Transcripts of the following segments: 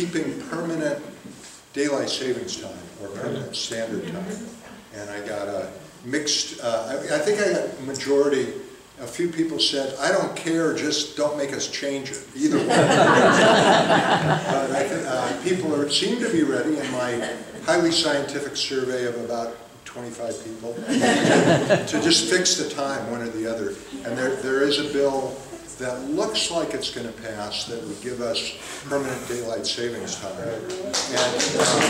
keeping permanent daylight savings time or permanent standard time. And I got a mixed, uh, I I think I got majority, a few people said, I don't care, just don't make us change it, either one. But I think, uh, people are, seem to be ready in my highly scientific survey of about 25 people to just fix the time, one or the other. And there, there is a bill that looks like it's going to pass that would give us permanent daylight savings time. And um,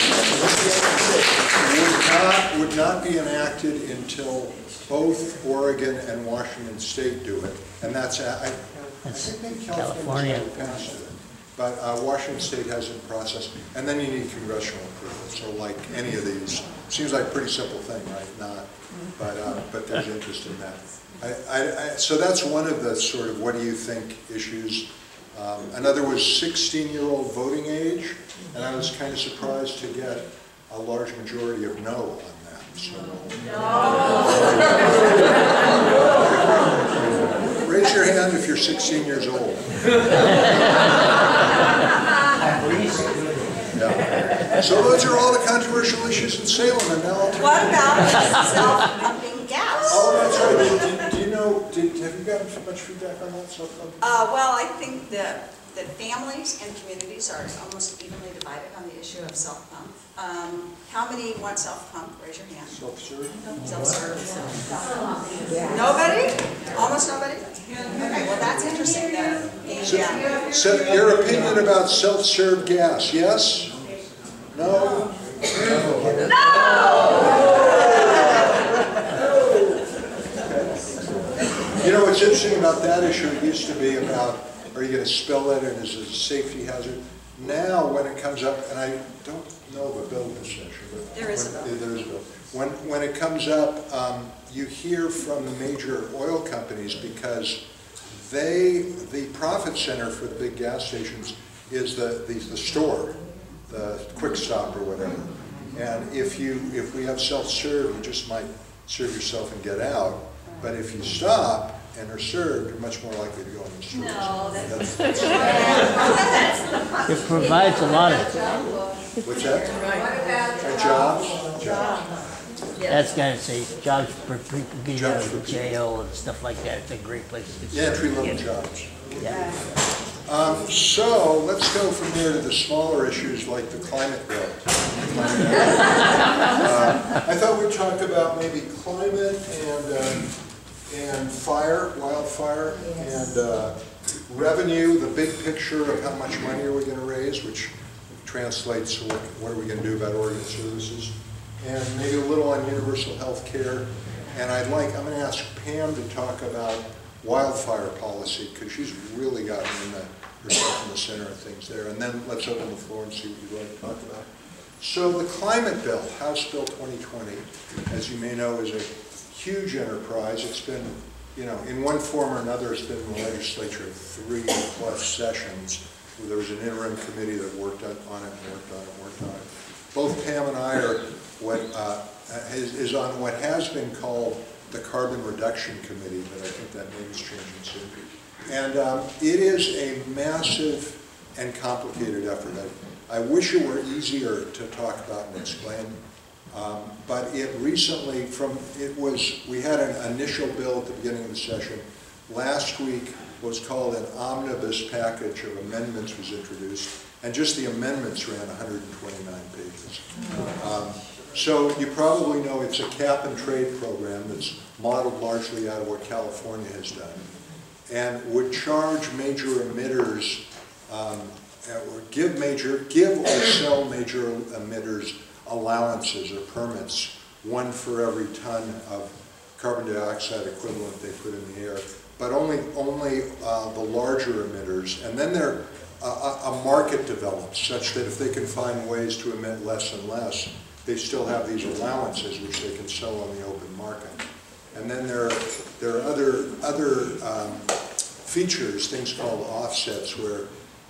would not, would not be enacted until both Oregon and Washington State do it. And that's, I think maybe California's California. passed it. But uh, Washington State has it in process, and then you need congressional approval. So like any of these, seems like a pretty simple thing, right? Not, but, uh, but there's interest in that. I, I, I- so that's one of the sort of what do you think issues. Um, Another was 16-year-old voting age, and I was kind of surprised to get a large majority of no on that, so. Raise your hand if you're 16 years old. Yeah. So those are all the controversial issues in Salem, and now I'll What about self-pumping gas? Oh, that's right. Did, have you gotten much feedback on that so far? Uh, well, I think that, that families and communities are almost evenly divided on the issue of self-pump. Um, how many want self-pump? Raise your hand. Self-serve? Self-serve. Nobody? Almost nobody? Okay, well, that's interesting, the, the, uh, So your opinion about self-serve gas, yes? No? No? You know, what's interesting about that issue, it used to be about, are you gonna spill it and is it a safety hazard? Now, when it comes up, and I don't know of a bill in this session, but. There is a bill. There is a bill. When, when it comes up, um, you hear from the major oil companies because they, the profit center for the big gas stations is the, the, the store, the quick stop or whatever. And if you, if we have self-serve, you just might serve yourself and get out. But if you stop and are served, you're much more likely to go in the store. No, that's- It provides a lot of, What's that? And jobs? Jobs. that's gotta say, jobs for people getting out Jobs of people. jail and stuff like that. It's a great place to get Yeah, started. entry-level jobs. Yeah. Um, So let's go from there to the smaller issues like the climate bill. Uh, I thought we'd talk about maybe climate and, um, and fire, wildfire, and uh, revenue, the big picture of how much money are we going to raise, which translates to what, what are we going to do about Oregon services, and maybe a little on universal health care. And I'd like, I'm going to ask Pam to talk about wildfire policy, because she's really gotten in the, herself in the center of things there. And then let's open the floor and see what you'd like to talk about. So the climate bill, House Bill 2020, as you may know, is a huge enterprise. It's been, you know, in one form or another, it's been in the legislature three plus sessions. There was an interim committee that worked on it, and worked on it, worked on it. Both Pam and I are what, uh, is is on what has been called the Carbon Reduction Committee, but I think that name is changing soon. And um, it is a massive and complicated effort. I, I wish it were easier to talk about and explain, um, but it recently, from, it was, we had an initial bill at the beginning of the session. Last week was called an omnibus package of amendments was introduced, and just the amendments ran 129 pages. Um, So you probably know it's a cap and trade program that's modeled largely out of what California has done and would charge major emitters, um, or give major, give or sell major emitters allowances or permits, one for every ton of carbon dioxide equivalent they put in the air, but only, only uh, the larger emitters. And then there, a, market develops such that if they can find ways to emit less and less, they still have these allowances which they can sell on the open market. And then there, are- there are other, other um, features, things called offsets, where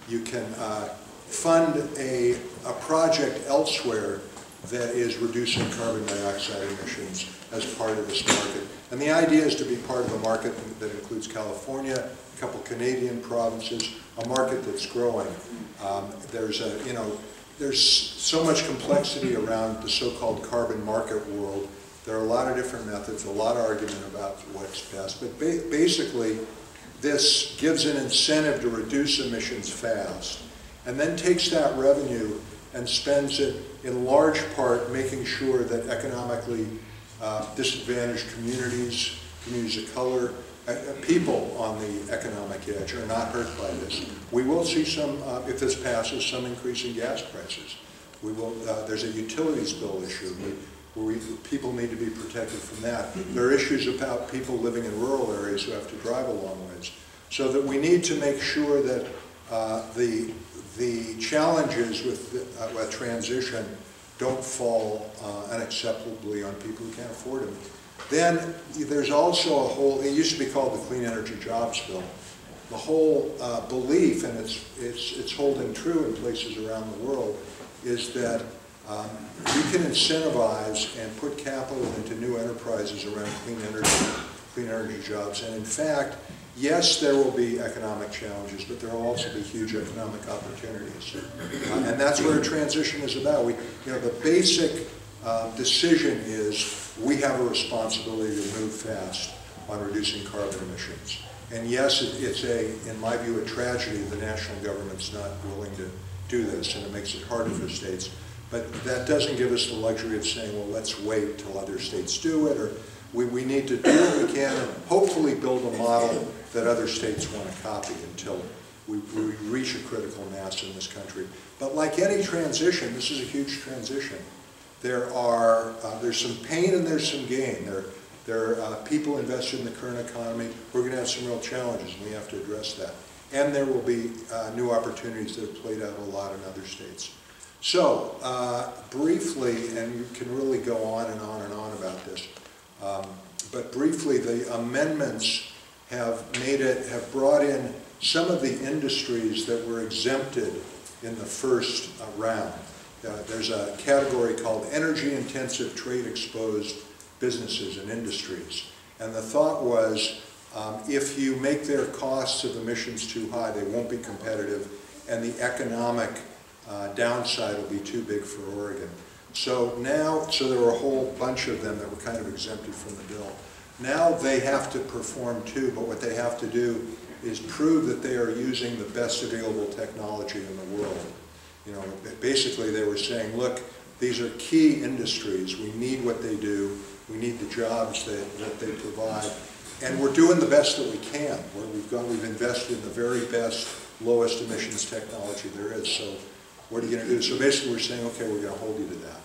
you can uh, fund a, a project elsewhere that is reducing carbon dioxide emissions as part of this market. And the idea is to be part of a market that includes California, a couple Canadian provinces, a market that's growing. Um, There's a, you know, there's so much complexity around the so-called carbon market world. There are a lot of different methods, a lot of argument about what's best. But ba- basically, this gives an incentive to reduce emissions fast, and then takes that revenue and spends it in large part making sure that economically uh, disadvantaged communities, communities of color, uh, uh, people on the economic edge are not hurt by this. We will see some, uh, if this passes, some increase in gas prices. We will, uh, there's a utilities bill issue. Where we, people need to be protected from that. There are issues about people living in rural areas who have to drive a long ways. So that we need to make sure that the, the challenges with, uh, transition don't fall uh, unacceptably on people who can't afford them. Then there's also a whole, it used to be called the Clean Energy Jobs Bill. The whole uh, belief, and it's, it's, it's holding true in places around the world, is that um, can incentivize and put capital into new enterprises around clean energy, clean energy jobs. And in fact, yes, there will be economic challenges, but there will also be huge economic opportunities. Uh, and that's what a transition is about. We, you know, the basic uh, decision is we have a responsibility to move fast on reducing carbon emissions. And yes, it- it's a, in my view, a tragedy the national government's not willing to do this, and it makes it harder for states. But that doesn't give us the luxury of saying, well, let's wait till other states do it, or we, we need to do what we can and hopefully build a model that other states want to copy until we, we reach a critical mass in this country. But like any transition, this is a huge transition. There are, uh, there's some pain and there's some gain. There, there are uh, people invested in the current economy. We're going to have some real challenges, and we have to address that. And there will be uh, new opportunities that have played out a lot in other states. So, uh, briefly, and you can really go on and on and on about this, um, but briefly, the amendments have made it, have brought in some of the industries that were exempted in the first uh, round. Uh, There's a category called energy-intensive trade-exposed businesses and industries. And the thought was, um, if you make their costs of emissions too high, they won't be competitive, and the economic uh, downside will be too big for Oregon. So now, so there were a whole bunch of them that were kind of exempted from the bill. Now they have to perform too, but what they have to do is prove that they are using the best available technology in the world. You know, basically they were saying, look, these are key industries. We need what they do. We need the jobs that, that they provide. And we're doing the best that we can. Where we've gone, we've invested in the very best, lowest emissions technology there is. So what are you going to do? So basically we're saying, okay, we're going to hold you to that.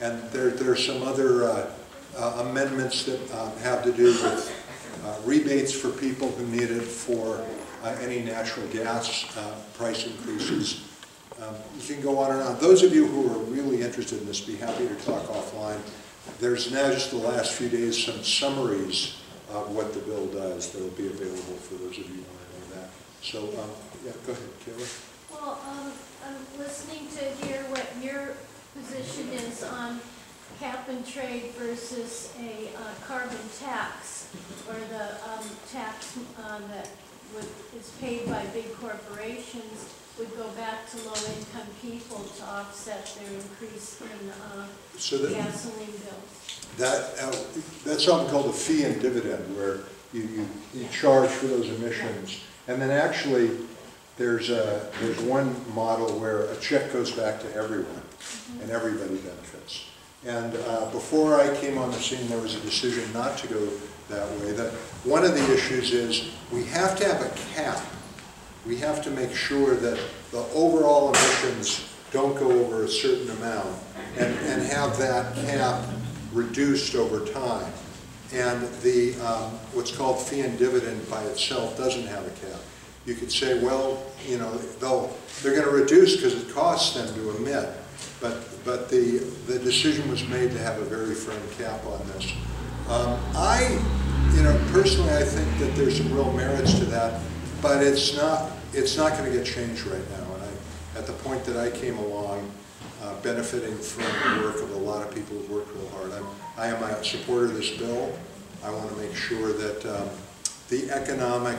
And there, there are some other uh, uh, amendments that uh, have to do with uh, rebates for people who need it for uh, any natural gas price increases. Um, You can go on and on. Those of you who are really interested in this, be happy to talk offline. There's now just the last few days some summaries of what the bill does that will be available for those of you who want to know that. So, um, yeah, go ahead, Kayla. Well, um, listening to hear what your position is on cap and trade versus a uh, carbon tax, or the um, tax uh, that would, is paid by big corporations would go back to low-income people to offset their increase in uh, So that, gasoline bills. That, uh, that's something called a fee and dividend, where you, you, you charge for those emissions. And then actually, there's a, there's one model where a check goes back to everyone, and everybody benefits. And uh, before I came on the scene, there was a decision not to go that way. That one of the issues is, we have to have a cap. We have to make sure that the overall emissions don't go over a certain amount, and, and have that cap reduced over time. And the, um, what's called fee and dividend by itself doesn't have a cap. You could say, well, you know, they'll, they're gonna reduce because it costs them to emit. But, but the, the decision was made to have a very firm cap on this. Um, I, you know, personally, I think that there's some real merits to that, but it's not, it's not gonna get changed right now. And I, at the point that I came along, uh, benefiting from the work of a lot of people who've worked real hard. I'm, I am a supporter of this bill. I want to make sure that um, the economic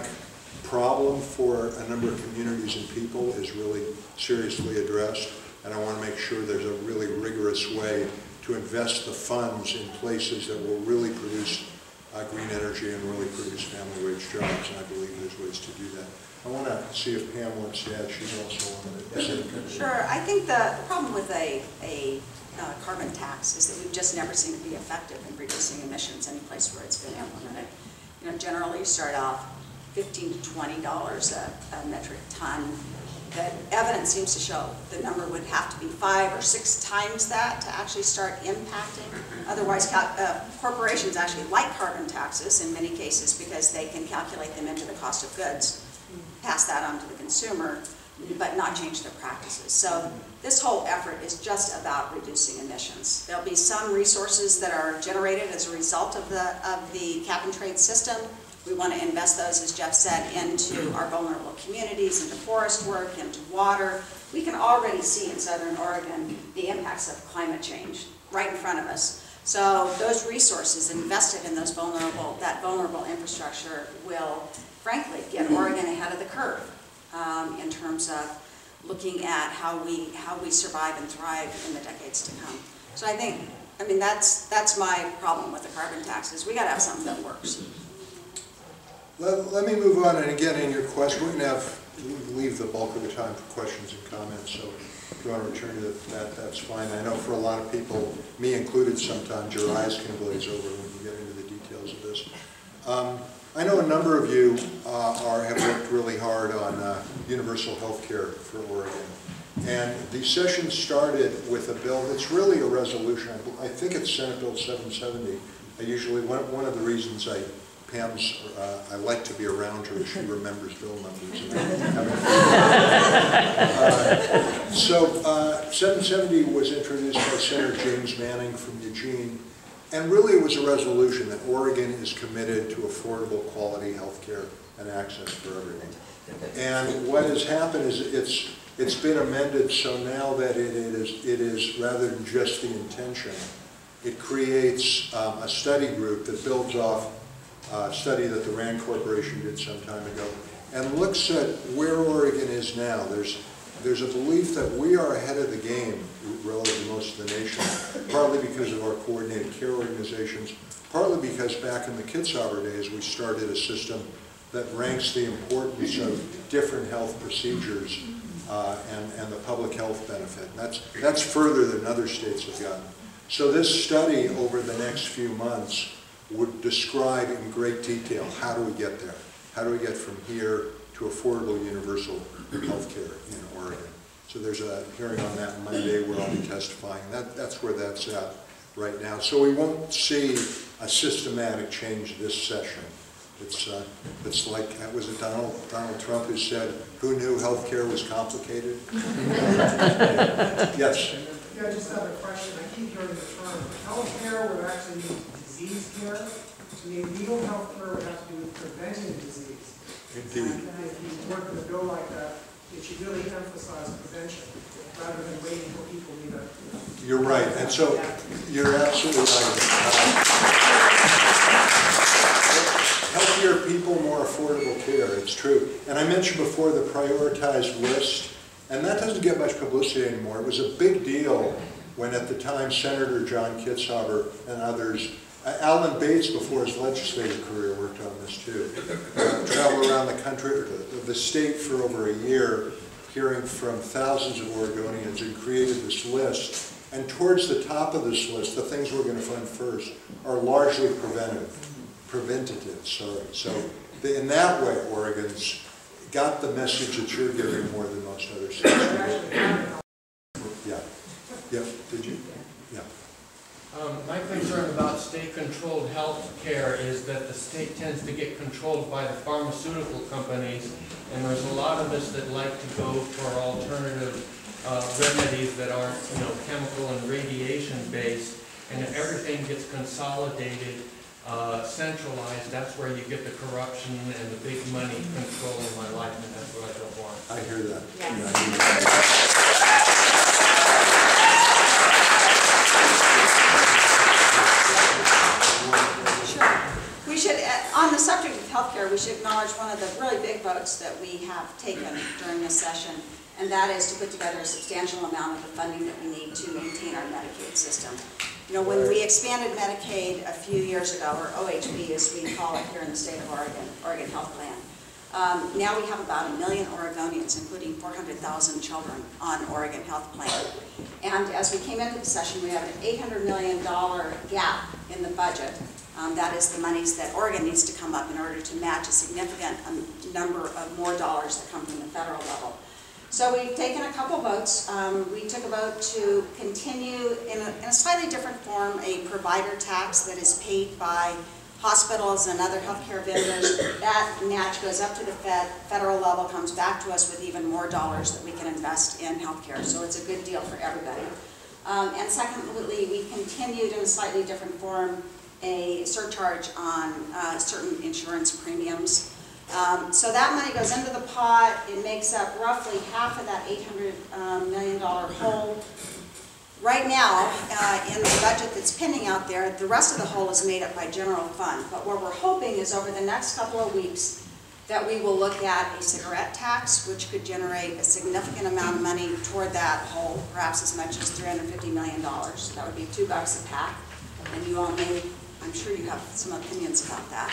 problem for a number of communities and people is really seriously addressed. And I want to make sure there's a really rigorous way to invest the funds in places that will really produce uh, green energy and really produce family wage jobs. And I believe there's ways to do that. I want to see if Pam wants to add, she's also on it. Sure, I think the problem with a, a uh, carbon tax is that we've just never seen it be effective in reducing emissions any place where it's been implemented. You know, generally you start off fifteen to twenty dollars a, a metric ton. The evidence seems to show the number would have to be five or six times that to actually start impacting. Otherwise, uh, corporations actually like carbon taxes in many cases because they can calculate them into the cost of goods pass that on to the consumer, but not change their practices. So this whole effort is just about reducing emissions. There'll be some resources that are generated as a result of the, of the cap and trade system. We want to invest those, as Jeff said, into our vulnerable communities, into forest work, into water. We can already see in southern Oregon the impacts of climate change right in front of us. So those resources invested in those vulnerable, that vulnerable infrastructure will frankly get Oregon ahead of the curve um, in terms of looking at how we, how we survive and thrive in the decades to come. So I think, I mean, that's, that's my problem with the carbon taxes. We gotta have something that works. Let, let me move on, and again, in your question, we're going to have, leave the bulk of the time for questions and comments, so if you want to return to that, that's fine. I know for a lot of people, me included sometimes, your eyes can glaze over when you get into the details of this. Um, I know a number of you uh, are, have worked really hard on uh, universal health care for Oregon. And the session started with a bill that's really a resolution. I think it's Senate Bill 770. I usually, one, one of the reasons I, Pam's, uh, I like to be around her she remembers bill numbers. and I haven't- Uh, So, uh, 770 was introduced by Senator James Manning from Eugene. And really, it was a resolution that Oregon is committed to affordable quality health care and access for everyone. And what has happened is it's, it's been amended so now that it is, it is, rather than just the intention, it creates um, a study group that builds off a study that the Rand Corporation did some time ago and looks at where Oregon is now. There's, there's a belief that we are ahead of the game relative to most of the nation, partly because of our coordinated care organizations, partly because back in the Kitzhaber days, we started a system that ranks the importance of different health procedures uh, and, and the public health benefit. And that's, that's further than other states have gotten. So this study over the next few months would describe in great detail, how do we get there? How do we get from here to affordable universal health care in Oregon? So there's a hearing on that Monday where I'll be testifying. That, that's where that's at right now. So we won't see a systematic change this session. It's, uh, it's like, uh, was it Donald, Donald Trump who said, who knew healthcare was complicated? Yes, Yeah, I just have a question. I keep hearing the term, healthcare would actually mean disease care. To me, legal healthcare would have to do with preventing disease. indeed. And if you work with a bill like that, it should really emphasize prevention rather than waiting for people a. You're right, and so, you're absolutely right. Healthier people, more affordable care, it's true. And I mentioned before the prioritized list, and that doesn't get much publicity anymore. It was a big deal when at the time Senator John Kitzhaber and others, Alan Bates before his legislative career worked on this too. Uh, Traveled around the country, the, the state for over a year, hearing from thousands of Oregonians and created this list. And towards the top of this list, the things we're going to fund first are largely preventive, preventative, sorry. So the- in that way, Oregon's got the message that you're giving more than most other states. Yeah, yeah, did you? Yeah. Um, My concern about state-controlled health care is that the state tends to get controlled by the pharmaceutical companies, and there's a lot of us that like to go for alternative uh, remedies that aren't, you know, chemical and radiation-based, and if everything gets consolidated, uh, centralized, that's where you get the corruption and the big money controlling my life, and that's what I don't want. I hear that. Yeah. Yeah, I hear that. Acknowledge one of the really big votes that we have taken during this session, and that is to put together a substantial amount of the funding that we need to maintain our Medicaid system. You know, when we expanded Medicaid a few years ago, or OHP as we call it here in the state of Oregon, Oregon Health Plan, um, now we have about a million Oregonians, including 400,000 children on Oregon Health Plan. And as we came into the session, we have an $800 million gap in the budget. Um, That is the monies that Oregon needs to come up in order to match a significant um, number of more dollars that come from the federal level. So we've taken a couple votes. Um, We took a vote to continue in a in a slightly different form, a provider tax that is paid by hospitals and other healthcare vendors. That match goes up to the fed, federal level, comes back to us with even more dollars that we can invest in healthcare. So it's a good deal for everybody. Um, And secondly, we continued in a slightly different form, a surcharge on uh, certain insurance premiums. Um, So that money goes into the pot, it makes up roughly half of that 800 um, million dollar hole. Right now, uh, in the budget that's pending out there, the rest of the hole is made up by general fund. But what we're hoping is over the next couple of weeks, that we will look at a cigarette tax, which could generate a significant amount of money toward that hole, perhaps as much as $350 million. That would be two bucks a pack, and you all may, I'm sure you have some opinions about that.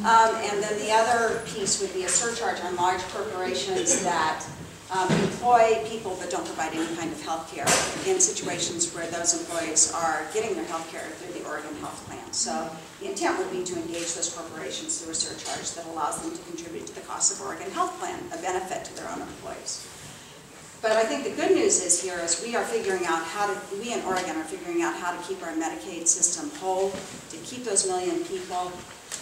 Um, And then the other piece would be a surcharge on large corporations that um, employ people but don't provide any kind of health care in situations where those employees are getting their health care through the Oregon Health Plan. So the intent would be to engage those corporations through a surcharge that allows them to contribute to the cost of Oregon Health Plan, a benefit to their own employees. But I think the good news is here is we are figuring out how to, we in Oregon are figuring out how to keep our Medicaid system whole, to keep those million people.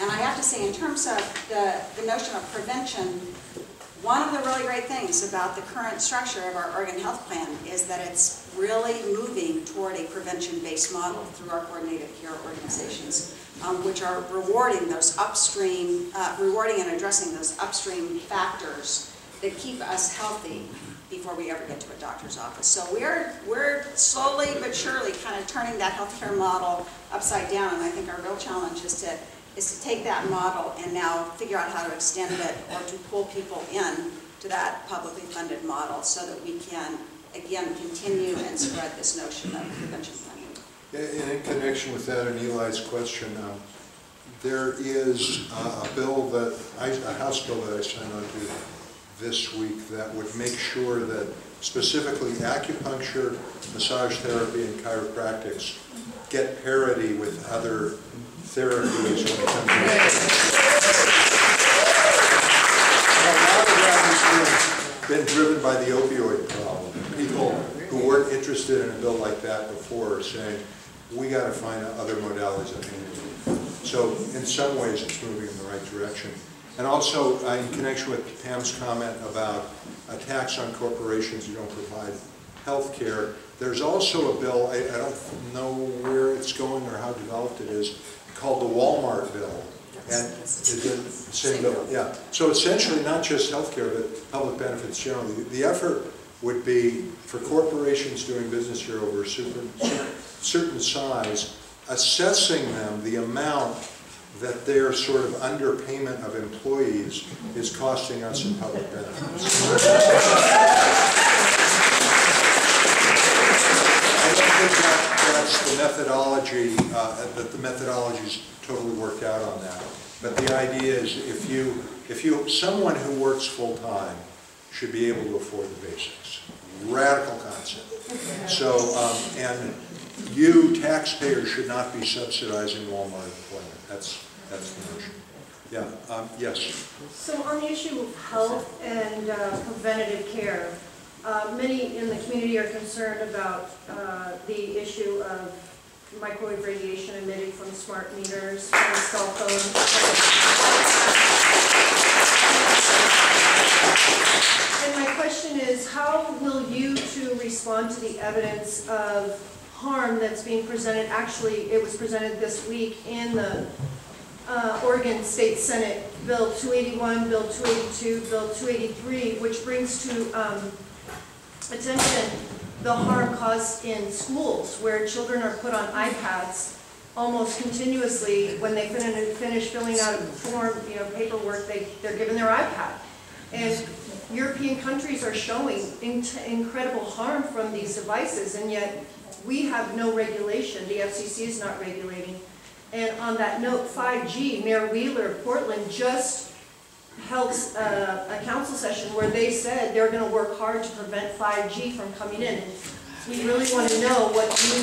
And I have to say, in terms of the, the notion of prevention, one of the really great things about the current structure of our Oregon Health Plan is that it's really moving toward a prevention-based model through our coordinated care organizations, um, which are rewarding those upstream, uh, rewarding and addressing those upstream factors that keep us healthy before we ever get to a doctor's office. So we're, we're slowly but surely kind of turning that healthcare model upside down, and I think our real challenge is to is to take that model and now figure out how to extend it or to pull people in to that publicly funded model so that we can, again, continue and spread this notion of prevention planning. And in connection with that and Eli's question, um, there is a bill that, I- a House bill that I signed on to this week that would make sure that specifically acupuncture, massage therapy, and chiropractics get parity with other therapies when it comes to... A lot of that has been driven by the opioid problem. People who weren't interested in a bill like that before are saying, we got to find other modalities. So in some ways, it's moving in the right direction. And also, uh, in connection with Pam's comment about a tax on corporations who don't provide health care, there's also a bill, I I don't know where it's going or how developed it is, called the Walmart bill. And is it the same bill? Yeah. So essentially, not just healthcare, but public benefits generally. The effort would be for corporations doing business here over a certain, certain size, assessing them the amount that their sort of underpayment of employees is costing us in public benefits. I don't think that, that's the methodology, uh, that the methodology's totally worked out on that. But the idea is if you, if you, someone who works full-time should be able to afford the basics. Radical concept. So, um, and you taxpayers should not be subsidizing Walmart employment. That's, that's. Yeah, um, yes. So on the issue of health and uh, preventative care, uh, many in the community are concerned about uh, the issue of microwave radiation emitted from smart meters, from cell phones. And my question is, how will you two respond to the evidence of harm that's being presented? Actually, it was presented this week in the uh, Oregon State Senate Bill 281, Bill 282, Bill 283, which brings to um, attention the harm caused in schools where children are put on iPads almost continuously, when they finish, finish filling out a form, you know, paperwork, they, they're given their iPad. And European countries are showing in- incredible harm from these devices, and yet we have no regulation, the FCC is not regulating. And on that note, 5G, Mayor Wheeler of Portland just held a council session where they said they're gonna work hard to prevent 5G from coming in. We really wanna know what you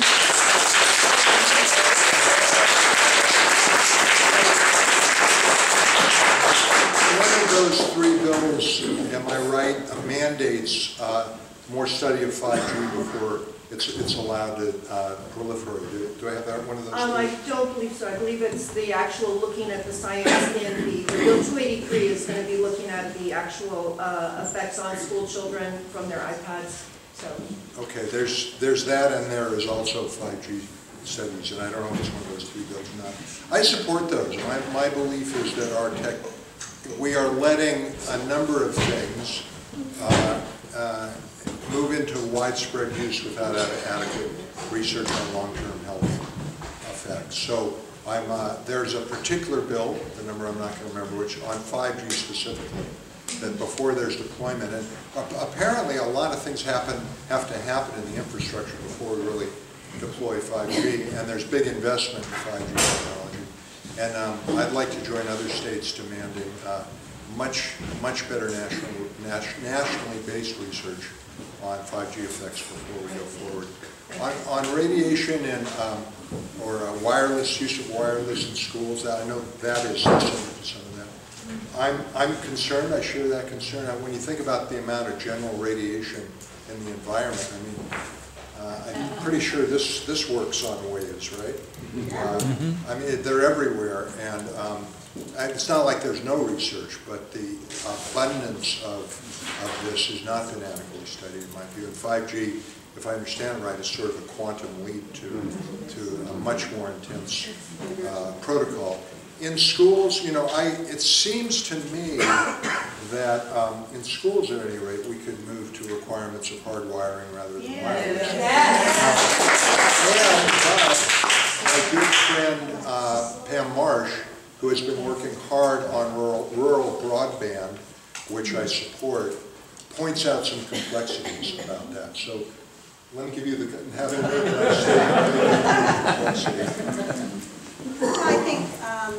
One of those three bills, am I right, mandates uh, more study of 5G before it's, it's allowed to uh, proliferate. Do- Do I have that, one of those? Um, I don't believe so. I believe it's the actual looking at the science in the, the Bill 283 is going to be looking at the actual uh, effects on school children from their iPads, so. Okay, there's, there's that, and there is also 5G studies, and I don't know if it's one of those three bills or not. I support those. My, my belief is that our tech, we are letting a number of things uh, uh, move into widespread use without adequate research on long-term health effects. So I'm, uh, there's a particular bill, the number I'm not going to remember which, on 5G specifically, that before there's deployment, and apparently a lot of things happen, have to happen in the infrastructure before we really deploy 5G, and there's big investment in 5G technology. And um, I'd like to join other states demanding uh, much, much better national, nat- nationally based research on 5G effects before we go forward. On, on radiation and, um, or uh, wireless, use of wireless in schools, I know that is subject some of that. I'm, I'm concerned, I share that concern. Uh, When you think about the amount of general radiation in the environment, I mean, uh, I'm pretty sure this, this works on waves, right? Uh, I mean, they're everywhere, and um, and it's not like there's no research, but the abundance of, of this has not been adequately studied, in my view. And 5G, if I understand right, is sort of a quantum leap to, to a much more intense uh, protocol. In schools, you know, I, it seems to me that um, in schools at any rate, we could move to requirements of hard wiring rather than wireless. And, but, my good friend uh, Pam Marsh, who has been working hard on rural, rural broadband, which I support, points out some complexities about that. So let me give you the, my statement, complexity. I think, um,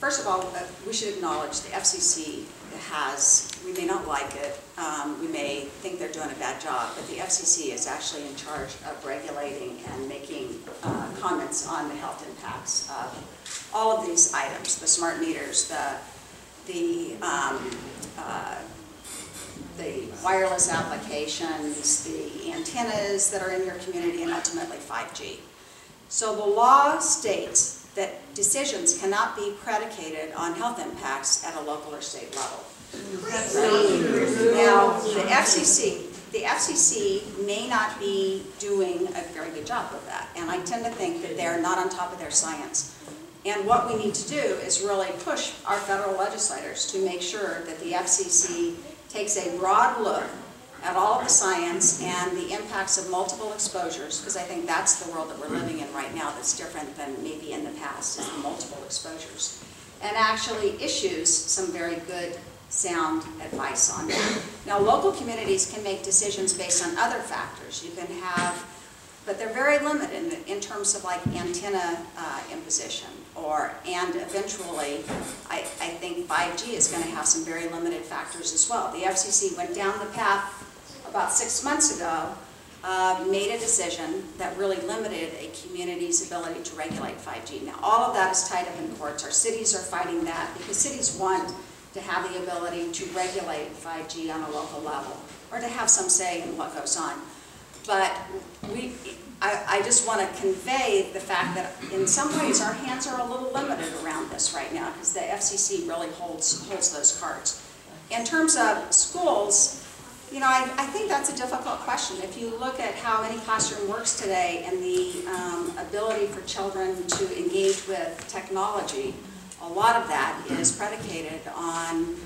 first of all, uh, we should acknowledge the FCC has, we may not like it, um, we may think they're doing a bad job, but the FCC is actually in charge of regulating and making uh, comments on the health impacts of all of these items, the smart meters, the, the, um, uh, the wireless applications, the antennas that are in your community, and ultimately 5G. So the law states that decisions cannot be predicated on health impacts at a local or state level. Now, the FCC, the FCC may not be doing a very good job of that, and I tend to think that they're not on top of their science. And what we need to do is really push our federal legislators to make sure that the FCC takes a broad look at all of the science and the impacts of multiple exposures, because I think that's the world that we're living in right now that's different than maybe in the past, is the multiple exposures. And actually issues some very good, sound advice on that. Now, local communities can make decisions based on other factors. You can have, but they're very limited in, in terms of like antenna uh, imposition, or, and eventually, I, I think 5G is going to have some very limited factors as well. The FCC went down the path about six months ago, uh, made a decision that really limited a community's ability to regulate 5G. Now, all of that is tied up in courts. Our cities are fighting that because cities want to have the ability to regulate 5G on a local level or to have some say in what goes on. But we, I, I just want to convey the fact that in some ways our hands are a little limited around this right now because the FCC really holds, holds those cards. In terms of schools, you know, I, I think that's a difficult question. If you look at how any classroom works today and the um, ability for children to engage with technology, a lot of that is predicated on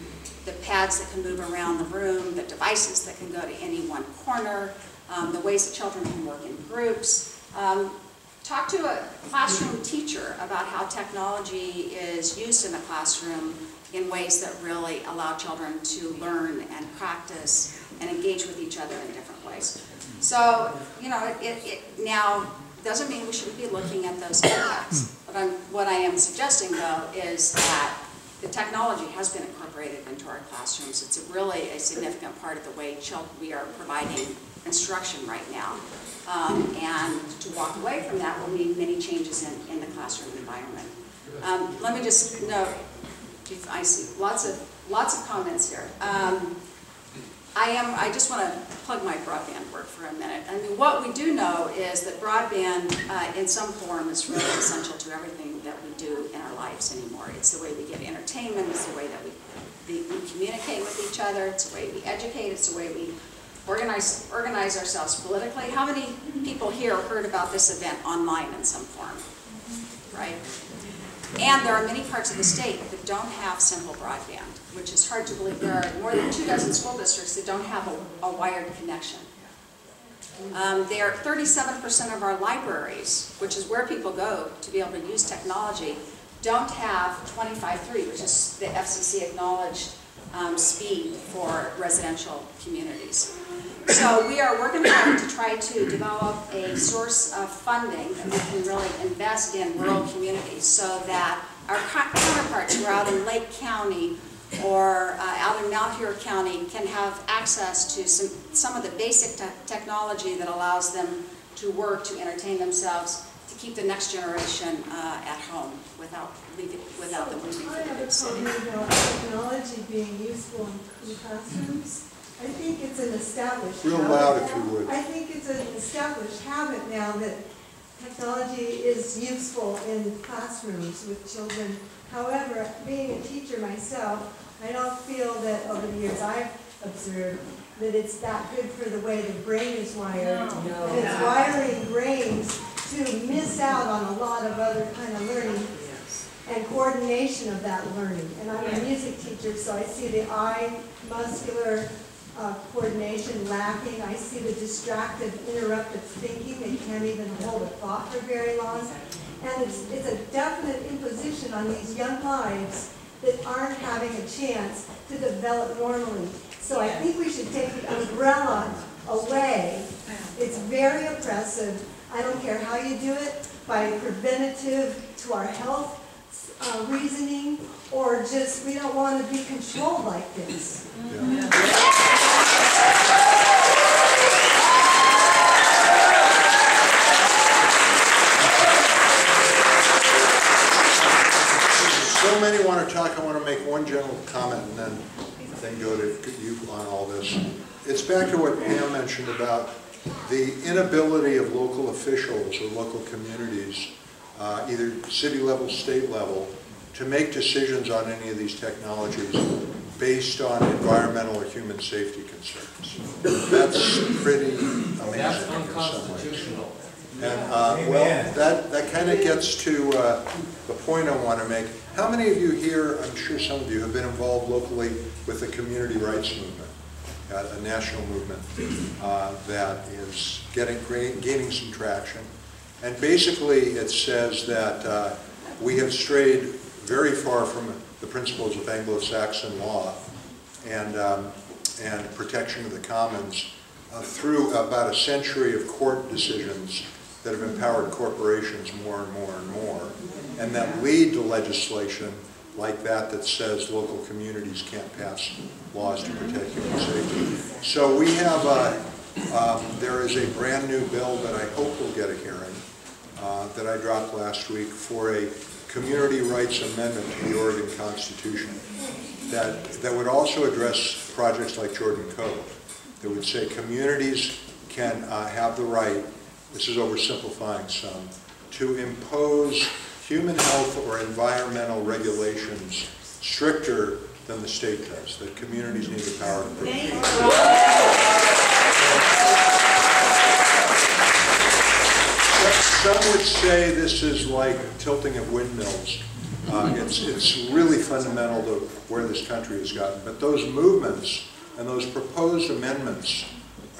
the pads that can move around the room, the devices that can go to any one corner, um, the ways that children can work in groups. Um, talk to a classroom teacher about how technology is used in the classroom in ways that really allow children to learn and practice and engage with each other in different ways. So, you know, it, it, now, doesn't mean we shouldn't be looking at those impacts. But I'm, what I am suggesting though is that the technology has been incorporated into our classrooms. It's a really a significant part of the way we are providing instruction right now. Um, and to walk away from that will mean many changes in, in the classroom environment. Um, let me just note, I see lots of, lots of comments here. Um, I am, I just want to plug my broadband work for a minute. I mean, what we do know is that broadband uh, in some form is really essential to everything that we do in our lives anymore. It's the way we get entertainment, it's the way that we, we we communicate with each other, it's the way we educate, it's the way we organize, organize ourselves politically. How many people here heard about this event online in some form? Right? And there are many parts of the state that don't have simple broadband, which is hard to believe. There are more than two dozen school districts that don't have a, a wired connection. Um, there, 37% of our libraries, which is where people go to be able to use technology, don't have 25.3, which is the FCC acknowledged um, speed for residential communities. So we are working hard to try to develop a source of funding that we can really invest in rural communities so that our counterparts who are out in Lake County or uh, out in Malheur County can have access to some, some of the basic te- technology that allows them to work, to entertain themselves, keep the next generation uh, at home without leaving, without them leaving I for the a big city. about technology being useful in in classrooms. I think it's an established. Real habit loud if you now. would. I think it's an established habit now that technology is useful in classrooms with children. However, being a teacher myself, I don't feel that over the years I've observed that it's that good for the way the brain is wired. And it's wiring brains to miss out on a lot of other kind of learning and coordination of that learning. And I'm a music teacher, so I see the eye muscular uh, coordination lacking. I see the distracted, interrupted thinking. They can't even hold a thought for very long. And it's, it's a definite imposition on these young lives that aren't having a chance to develop normally. So I think we should take the umbrella away. It's very oppressive. I don't care how you do it, by preventative to our health uh, reasoning, or just, we don't want to be controlled like this. Yeah. So many want to talk, I want to make one general comment and then, then go to you on all this. It's back to what Pam mentioned about the inability of local officials or local communities, uh, either city level, state level, to make decisions on any of these technologies based on environmental or human safety concerns. That's pretty amazing That's in some ways. unconstitutional. And, uh, well, that, that kind of gets to uh, the point I want to make. How many of you here, I'm sure some of you, have been involved locally with the community rights movement, a national movement uh, that is getting, gaining some traction? And basically, it says that uh, we have strayed very far from the principles of Anglo-Saxon law and, um, and protection of the commons uh, through about a century of court decisions that have empowered corporations more and more and more, and that lead to legislation like that that says local communities can't pass laws to protect human safety. So we have, a, um, there is a brand new bill that I hope will get a hearing uh, that I dropped last week for a community rights amendment to the Oregon Constitution that, that would also address projects like Jordan Cove, that would say communities can uh, have the right, this is oversimplifying some, to impose human health or environmental regulations stricter than the state does, that communities need the power to protect. Some would say this is like tilting of windmills. Uh, It's, it's really fundamental to where this country has gotten. But those movements and those proposed amendments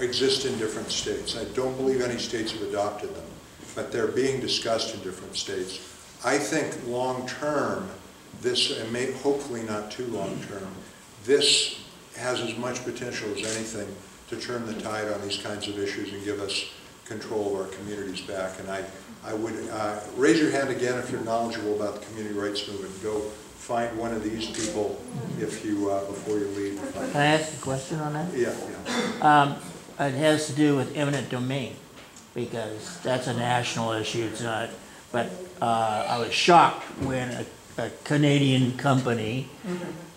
exist in different states. I don't believe any states have adopted them. but they're being discussed in different states. I think long-term, this, and may, hopefully not too long-term, this has as much potential as anything to turn the tide on these kinds of issues and give us control of our communities back. And I, I would, uh, raise your hand again if you're knowledgeable about the community rights movement. Go find one of these people if you, uh, before you leave. Can I ask a question on that? Yeah, yeah. Um, it has to do with eminent domain, because that's a national issue, it's not, but, uh, I was shocked when a, a Canadian company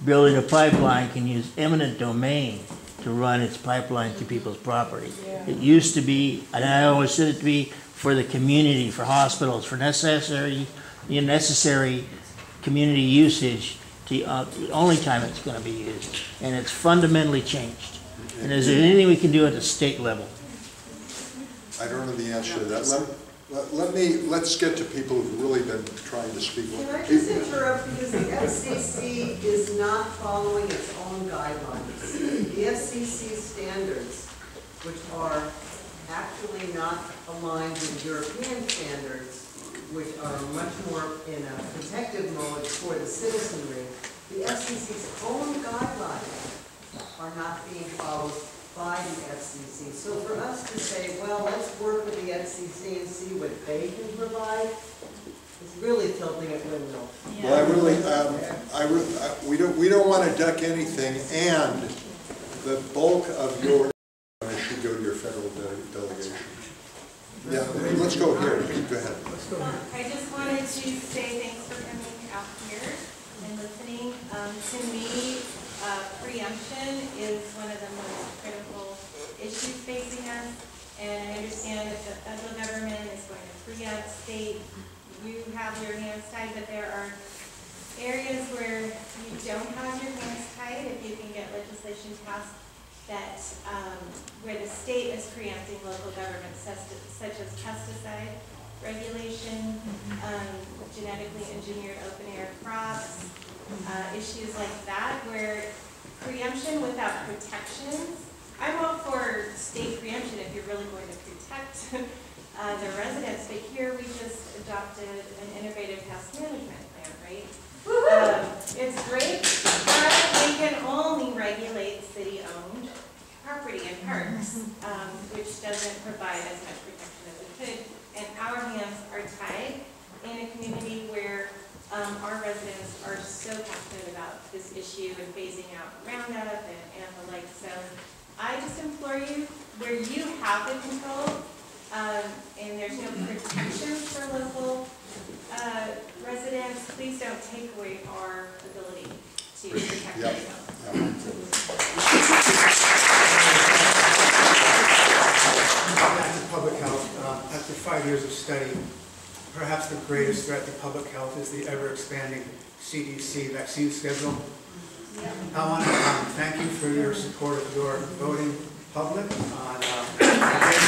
building a pipeline can use eminent domain to run its pipeline to people's property. It used to be, and I always said it to be for the community, for hospitals, for necessary, you know, necessary community usage, the, uh, the only time it's gonna be used, and it's fundamentally changed. And is there anything we can do at the state level? I don't know the answer to that. Let, let- let me, let's get to people who've really been trying to speak. Can I just interrupt, because the FCC is not following its own guidelines. The FCC standards, which are actually not aligned with European standards, which are much more in a protective mode for the citizenry, the FCC's own guidelines are not being followed by the FCC. So for us to say, well, let's work with the FCC and see what they can provide, is really tilting at windmill. Well, I really, um, I, re- I- we don't, we don't want to duck anything, and the bulk of your, should go to your federal de- delegation. Yeah, let's go here, go ahead. I just wanted to say thanks for coming out here and listening. Um, to me, uh, preemption is one of the most critical issues facing us. And I understand that the federal government is going to preempt state, you have your hands tied, but there are areas where you don't have your hands tied, if you can get legislation passed that, um, where the state is preempting local governments such as pesticide regulation, um, genetically engineered open-air crops, uh, issues like that, where preemption without protections, I'm all for state preemption if you're really going to protect uh, the residents, but here we just adopted an innovative pest management plan, right? Um, It's great, but we can only regulate city-owned property and parks, um, which doesn't provide as much protection as it could. And our hands are tied in a community where um, our residents are so passionate about this issue and phasing out Roundup and, and the like. So I just implore you, where you have the control, um, and there's no protection for local, uh, residents, please don't take away our ability to protect Yep. ourselves. Back public health, uh, after five years of study, perhaps the greatest threat to public health is the ever-expanding CDC vaccine schedule. I want to thank you for your support of your voting public on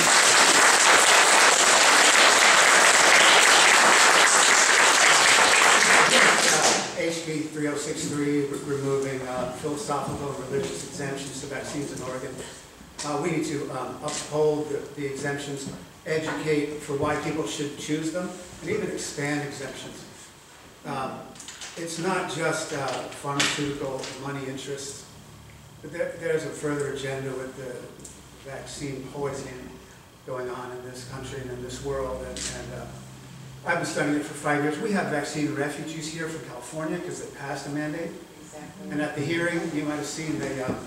HB 3063, re- removing uh, philosophical and religious exemptions to vaccines in Oregon. Uh, We need to um, uphold the- the exemptions, educate for why people should choose them, and even expand exemptions. Um, It's not just uh, pharmaceutical money interests, but there- there's a further agenda with the vaccine poisoning going on in this country and in this world, and and, uh, I've been studying it for five years. We have vaccine refugees here from California because they passed a mandate. Exactly. And at the hearing, you might have seen, they, um,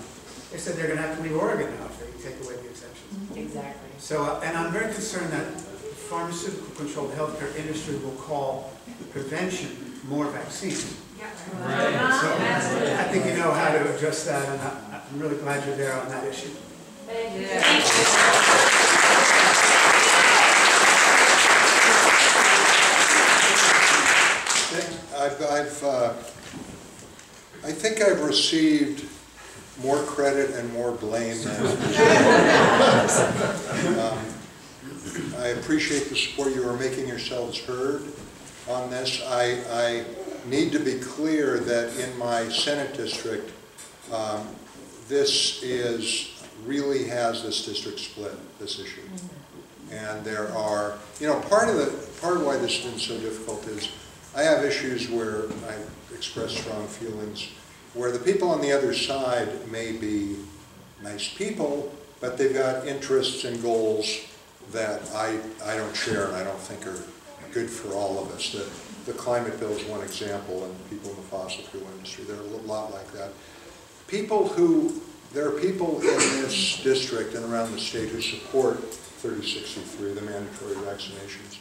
they said they're gonna have to leave Oregon now if they take away the exemptions. Exactly. So, uh, and I'm very concerned that the pharmaceutical controlled healthcare industry will call the prevention more vaccines. right? So, I think you know how to address that, and I- I'm really glad you're there on that issue. Thank you. I've, I've, uh, I think I've received more credit and more blame than. Um, I appreciate the support you are making yourselves heard on this. I, I need to be clear that in my Senate district, um, this is really has this district split, this issue. And there are, you know, part of the, part of why this has been so difficult is I have issues where I express strong feelings, where the people on the other side may be nice people, but they've got interests and goals that I, I don't share and I don't think are good for all of us. The, the climate bill is one example, and people in the fossil fuel industry, they're a lot like that. People who, there are people in this district and around the state who support 3063, the mandatory vaccinations,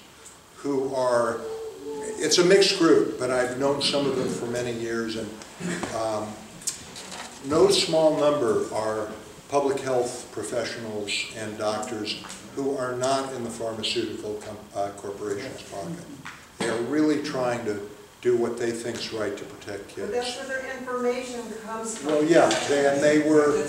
who are, it's a mixed group, but I've known some of them for many years, and um, no small number are public health professionals and doctors who are not in the pharmaceutical uh, corporation's pocket. They are really trying to do what they think's right to protect But that's kids. where their information comes from. Well, yeah, they, and they were,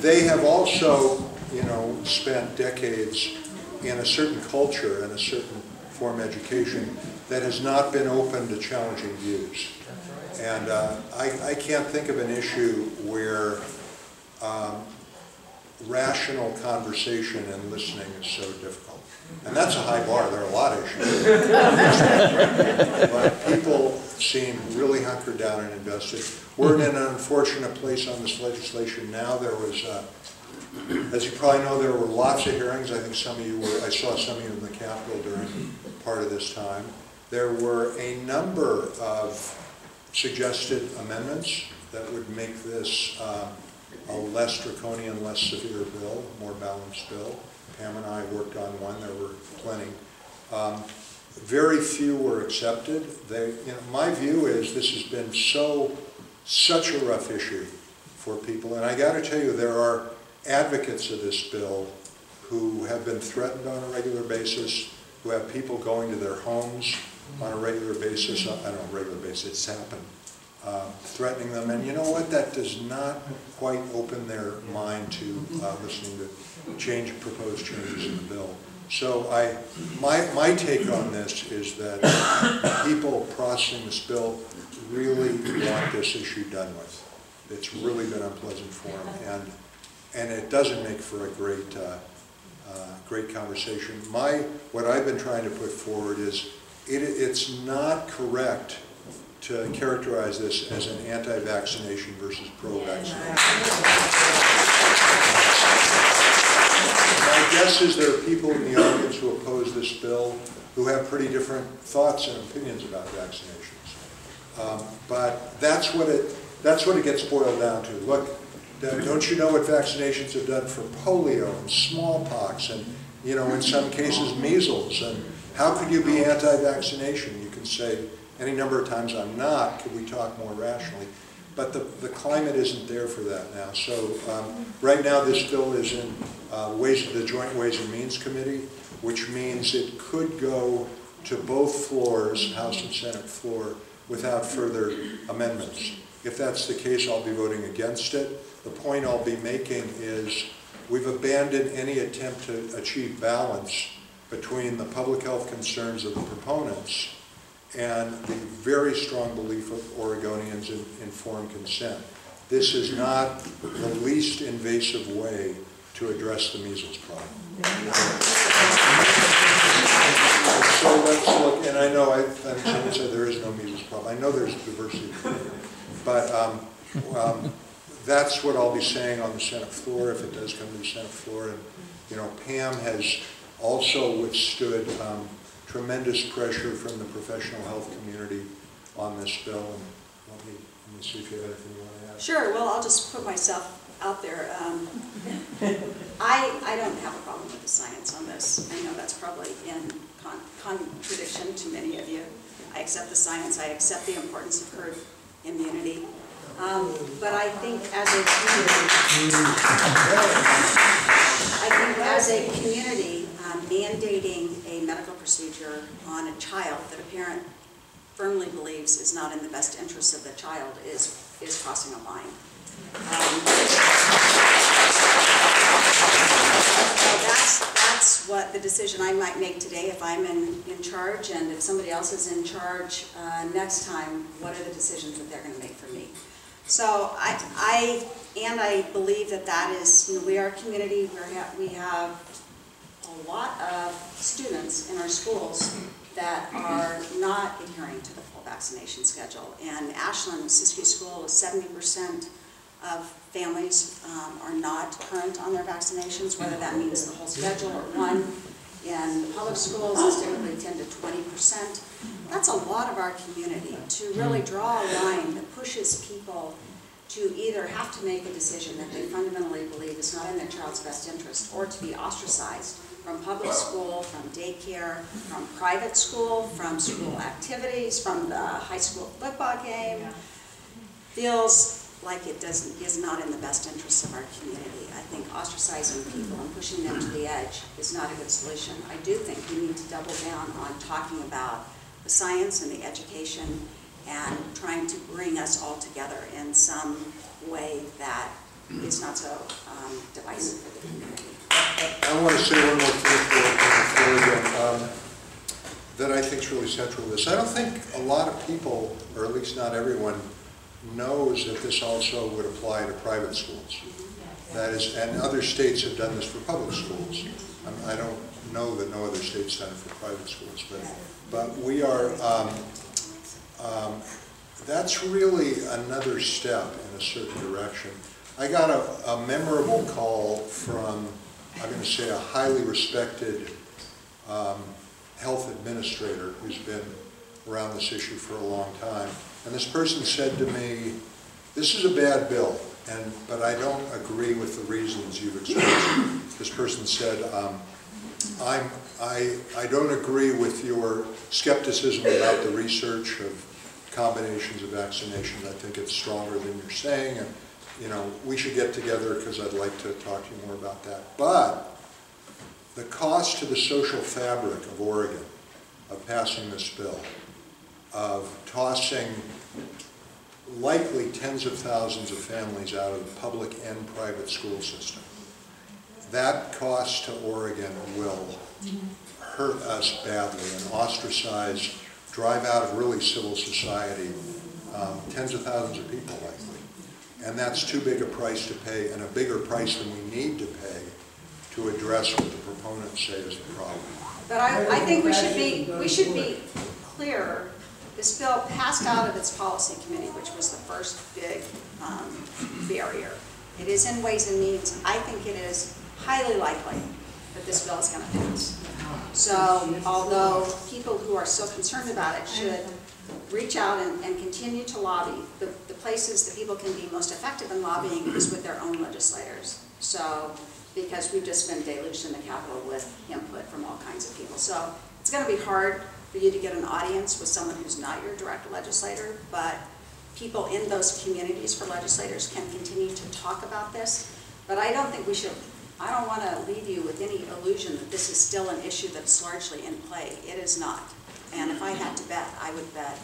they have also, you know, spent decades in a certain culture and a certain form of education that has not been open to challenging views. And uh, I, I can't think of an issue where um, rational conversation and listening is so difficult. And that's a high bar, there are a lot of issues. But people seem really hunkered down and invested. We're in an unfortunate place on this legislation now. There was, uh, as you probably know, there were lots of hearings. I think some of you were, I saw some of you in the Capitol during part of this time. There were a number of suggested amendments that would make this um, a less draconian, less severe bill, more balanced bill. Pam and I worked on one, there were plenty. Um, Very few were accepted. They, you know, my view is this has been so, such a rough issue for people. And I gotta tell you, there are advocates of this bill who have been threatened on a regular basis, who have people going to their homes on a regular basis, I don't regular basis, it's happened, uh, threatening them. And you know what, that does not quite open their mind to uh, listening to change, proposed changes in the bill. So I, my, my take on this is that people processing this bill really want this issue done with. It's really been unpleasant for them, and, and it doesn't make for a great, uh, uh, great conversation. My, what I've been trying to put forward is, it, it's not correct to characterize this as an anti-vaccination versus pro-vaccination. My guess is there are people in the audience who oppose this bill who have pretty different thoughts and opinions about vaccinations. Um, But that's what it, that's what it gets boiled down to. Look, don't don't you know what vaccinations have done for polio and smallpox and, you know, in some cases measles? And how could you be anti-vaccination? You can say any number of times, I'm not. Could we talk more rationally? But the, the climate isn't there for that now. So um, right now, this bill is in uh, Ways, the Joint Ways and Means Committee, which means it could go to both floors, House and Senate floor, without further amendments. If that's the case, I'll be voting against it. The point I'll be making is we've abandoned any attempt to achieve balance between the public health concerns of the proponents and the very strong belief of Oregonians in informed consent. This is not the least invasive way to address the measles problem. So let's look, and I know, I, someone said there is no measles problem. I know there's diversity. But um, um, that's what I'll be saying on the Senate floor, if it does come to the Senate floor. And, you know, Pam has also withstood um, tremendous pressure from the professional health community on this bill. And let me, let me see if you have anything you want to add. Sure, well, I'll just put myself out there. Um, I, I don't have a problem with the science on this. I know that's probably in con- contradiction to many of you. I accept the science, I accept the importance of herd immunity. Um, But I think as a community, I think as a community, mandating a medical procedure on a child that a parent firmly believes is not in the best interest of the child is, is crossing a line. Um, So that's, that's what the decision I might make today if I'm in, in charge, and if somebody else is in charge uh, next time, what are the decisions that they're going to make for me? So I, I, and I believe that that is, you know, we are a community, we we have a lot of students in our schools that are not adhering to the full vaccination schedule. And Ashland, Siskiyou School, seventy percent of families um, are not current on their vaccinations, whether that means the whole schedule or one. In the public schools, it's typically ten to twenty percent. That's a lot of our community to really draw a line that pushes people to either have to make a decision that they fundamentally believe is not in their child's best interest, or to be ostracized from public school, from daycare, from private school, from school activities, from the high school football game, feels like it doesn't, is not in the best interest of our community. I think ostracizing people and pushing them to the edge is not a good solution. I do think we need to double down on talking about the science and the education and trying to bring us all together in some way that is not so um, divisive for the community. I want to say one more thing um, that I think is really central to this. I don't think a lot of people, or at least not everyone, knows that this also would apply to private schools. That is, and other states have done this for public schools. Um, I don't know that no other state's done it for private schools, but, but we are, um, um, that's really another step in a certain direction. I got a, a memorable call from, I'm going to say, a highly respected um, health administrator who's been around this issue for a long time. And this person said to me, this is a bad bill, and, but I don't agree with the reasons you've expressed. This person said, um, I'm, I, I don't agree with your skepticism about the research of combinations of vaccinations. I think it's stronger than you're saying, and, you know, we should get together because I'd like to talk to you more about that. But the cost to the social fabric of Oregon of passing this bill, of tossing likely tens of thousands of families out of the public and private school system, that cost to Oregon will hurt us badly and ostracize, drive out of really civil society um, tens of thousands of people. And that's too big a price to pay, and a bigger price than we need to pay to address what the proponents say is the problem. But I, I think we should be, we should be clear, this bill passed out of its policy committee, which was the first big um, barrier. It is in Ways and Means. I think it is highly likely that this bill is going to pass. So although people who are so concerned about it should reach out and, and continue to lobby, the, the places that people can be most effective in lobbying is with their own legislators. So, because we've just been deluged in the Capitol with input from all kinds of people. So it's going to be hard for you to get an audience with someone who's not your direct legislator, but people in those communities for legislators can continue to talk about this. But I don't think we should, I don't want to leave you with any illusion that this is still an issue that's largely in play. It is not. And if I had to bet, I would bet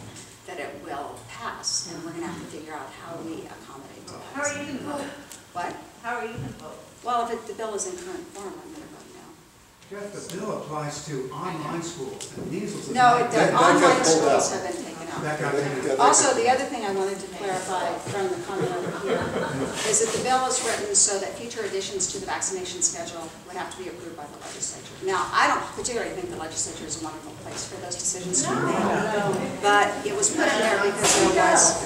that it will pass, and we're going to have to figure out how we accommodate to that. How are you going to vote? What? How are you going to vote? Well, if it- the bill is in current form, I'm going to vote no. Jeff, the bill applies to online schools, and measles is No, not. it- That- the that got online pulled schools have been taken out. That got taken out. Also, the other thing I wanted to clarify from the comment over here is that the bill is written so that future additions to the vaccination schedule would have to be approved by the legislature. Now, I don't particularly think the legislature is a wonderful place for those decisions to be made, but it was put in there because there was,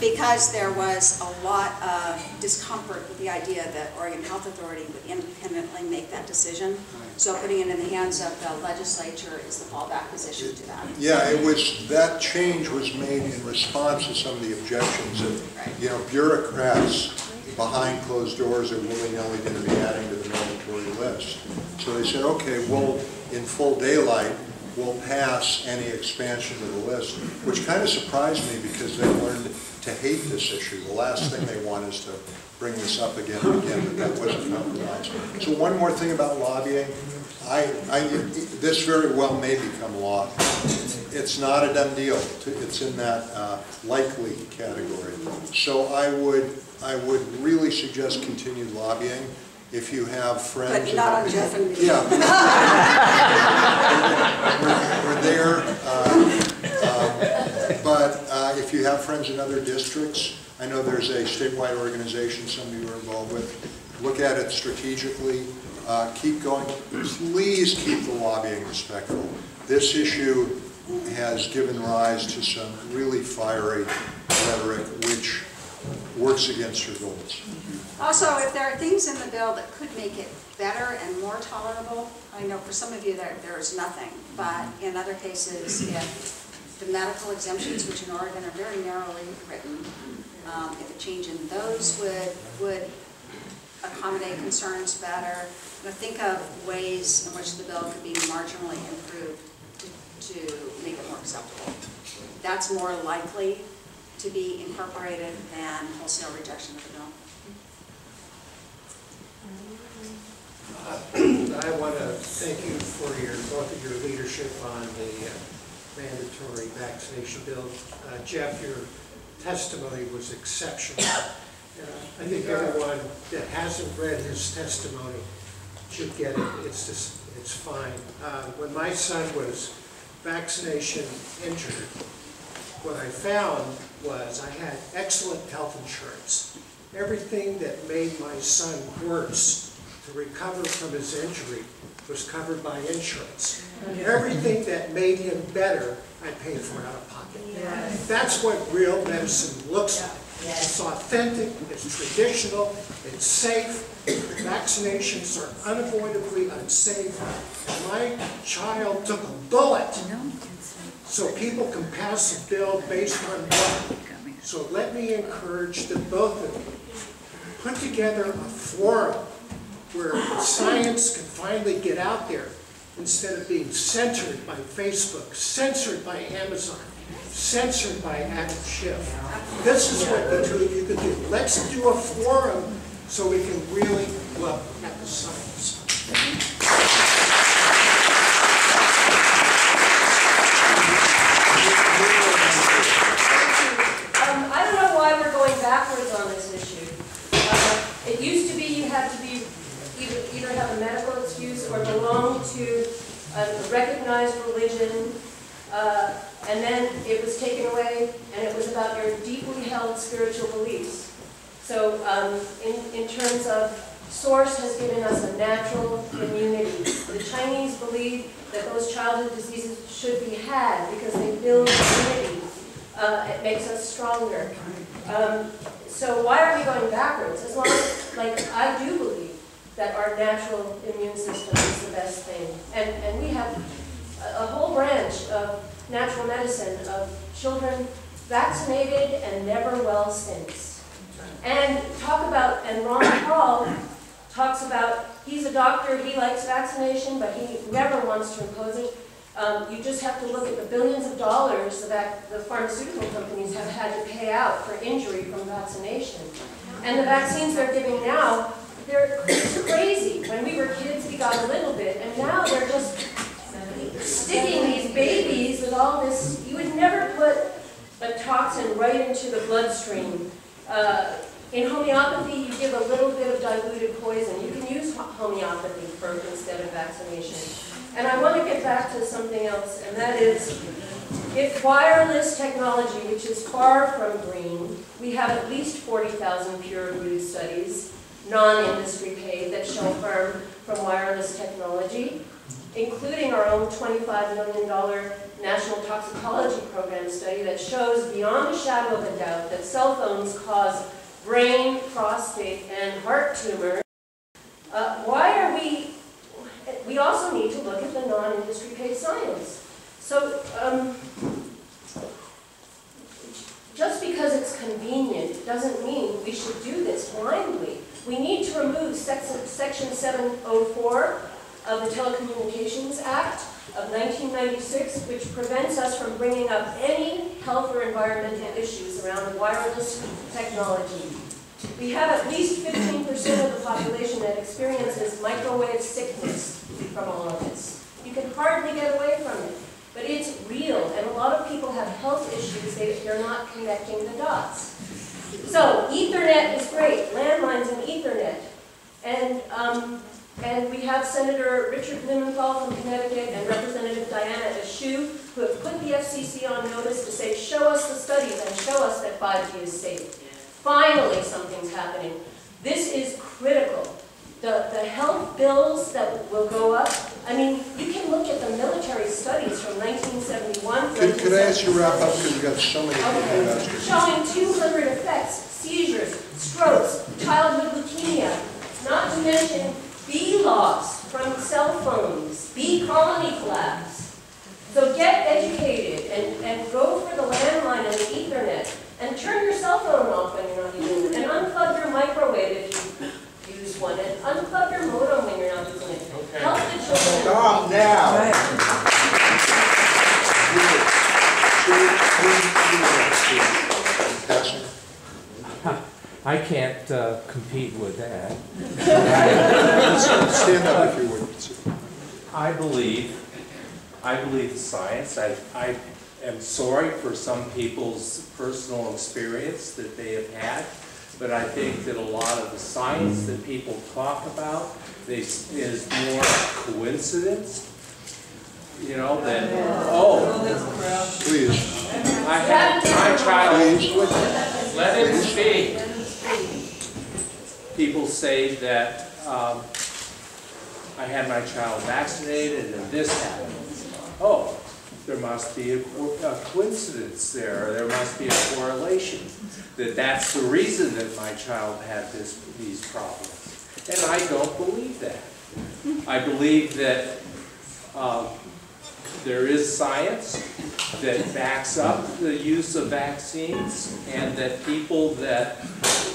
because there was a lot of discomfort with the idea that Oregon Health Authority would independently make that decision. So putting it in the hands of the legislature is the fallback position to that. Yeah, it was, that change was made in response to some of the objections that, you know, bureaucrats behind closed doors are willy-nilly going to be adding to the mandatory list. So they said, okay, we'll, in full daylight, we'll pass any expansion of the list, which kind of surprised me because they learned to hate this issue. The last thing they want is to bring this up again and again, but that wasn't compromised. So one more thing about lobbying. I, I, this very well may become law. It's not a done deal. It's in that uh, likely category. So I would, I would really suggest continued lobbying. If you have friends. But not on Jeff and me. Yeah. We're we're there. uh, um, But uh, if you have friends friends in other districts. I know there's a statewide organization some of you are involved with. Look at it strategically. Uh, Keep going. Please keep the lobbying respectful. This issue has given rise to some really fiery rhetoric which works against your goals. Also, if there are things in the bill that could make it better and more tolerable, I know for some of you there, there is nothing, but in other cases, if the medical exemptions, which in Oregon are very narrowly written, um, if a change in those would, would accommodate concerns better, you know, think of ways in which the bill could be marginally improved to, to make it more acceptable. That's more likely to be incorporated than wholesale rejection of the bill. I want to thank you for your, both of your leadership on the uh, mandatory vaccination bill. Uh, Jeff, your testimony was exceptional. Uh, I think everyone that hasn't read his testimony should get it. It's just, it's fine. Uh, When my son was vaccination injured, what I found was I had excellent health insurance. Everything that made my son worse to recover from his injury was covered by insurance. Everything that made him better, I paid for out of pocket. That's what real medicine looks like. It's authentic, it's traditional, it's safe. Vaccinations are unavoidably unsafe. My child took a bullet so people can pass a bill based on what? So let me encourage the both of you, put together a forum where science can finally get out there instead of being censored by Facebook, censored by Amazon, censored by Adam Schiff. This is what the two of you could do. Let's do a forum so we can really the science. Um, I don't know why we're going backwards on this issue. Uh, It used to be you had to be, either, either have a medical excuse or belong a recognized religion, uh, and then it was taken away, and it was about your deeply held spiritual beliefs. So, um, in, in terms of, Source has given us a natural immunity. The Chinese believe that those childhood diseases should be had because they build immunity. Uh, it makes us stronger. Um, so why are we going backwards? As long as, like, I do believe that our natural immune system is the best thing. And, and we have a, a whole branch of natural medicine of children vaccinated and never well since. And talk about, and Ron Paul talks about, he's a doctor, he likes vaccination, but he never wants to impose it. Um, you just have to look at the billions of dollars that the pharmaceutical companies have had to pay out for injury from vaccination. And the vaccines they're giving now, they're crazy. When we were kids, we got a little bit, and now they're just sticking these babies with all this, you would never put a toxin right into the bloodstream. Uh, in homeopathy, you give a little bit of diluted poison. You can use homeopathy for instead of vaccination. And I want to get back to something else, and that is, if wireless technology, which is far from green, we have at least 40,000 peer-reviewed studies, non-industry paid, that show harm from wireless technology, including our own $25 million National Toxicology Program study that shows beyond a shadow of a doubt that cell phones cause brain, prostate, and heart tumors. Uh, why are we, we also need to look at the non-industry paid science. So, um, just because it's convenient doesn't mean we should do this blindly. We need to remove section, section 704 of the Telecommunications Act of 1996, which prevents us from bringing up any health or environmental issues around wireless technology. We have at least 15% of the population that experiences microwave sickness from all of this. You can hardly get away from it, but it's real, and a lot of people have health issues, they, they're not connecting the dots. So, Ethernet is great, landlines and Ethernet, and, um, and we have Senator Richard Blumenthal from Connecticut and Representative Diana Eshoo, who have put the FCC on notice to say, show us the studies and show us that 5G is safe. Finally, something's happening. This is critical. The, the health bills that will go up, I mean, you can look at the military studies from 1971. Could, could I ask you to wrap up, because we've got so many Okay, showing 200 effects, seizures, strokes, childhood leukemia, not to mention bee loss from cell phones, bee colony collapse. So get educated and, and go for the landline and the ethernet, and turn your cell phone off when you're not using it, and unplug your microwave if you one, and unplug your modem when you're not using it. Okay. Help the children. Stop now. Passing. I can't uh, compete with that. Stand up if you would. I believe, I believe the science. I, I am sorry for some people's personal experience that they have had, but I think that a lot of the science that people talk about is more coincidence. You know, that, oh, Please, I had my child. Let him speak. people say that um, I had my child vaccinated and this happened. Oh, there must be a a coincidence there, there must be a correlation, that that's the reason that my child had this, these problems. And I don't believe that. I believe that um, there is science that backs up the use of vaccines, and that people that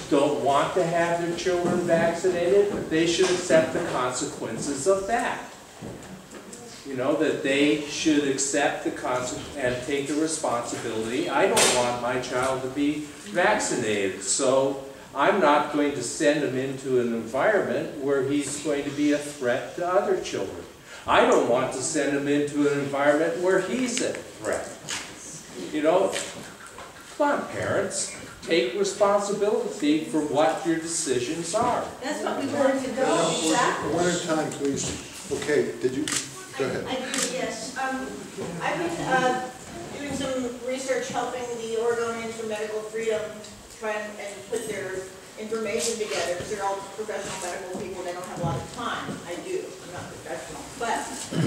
don't want to have their children vaccinated, they should accept the consequences of that. You know, that they should accept the conse, and take the responsibility. I don't want my child to be vaccinated, so I'm not going to send him into an environment where he's going to be a threat to other children. I don't want to send him into an environment where he's a threat. You know, come on, parents, take responsibility for what your decisions are. That's what we wanted to go, exactly. One at a time, please. Okay, did you, I yes. Um, I've been, uh, doing some research helping the Oregonians for Medical Freedom try and, and put their information together, because they're all professional medical people, they don't have a lot of time. I do, I'm not professional. But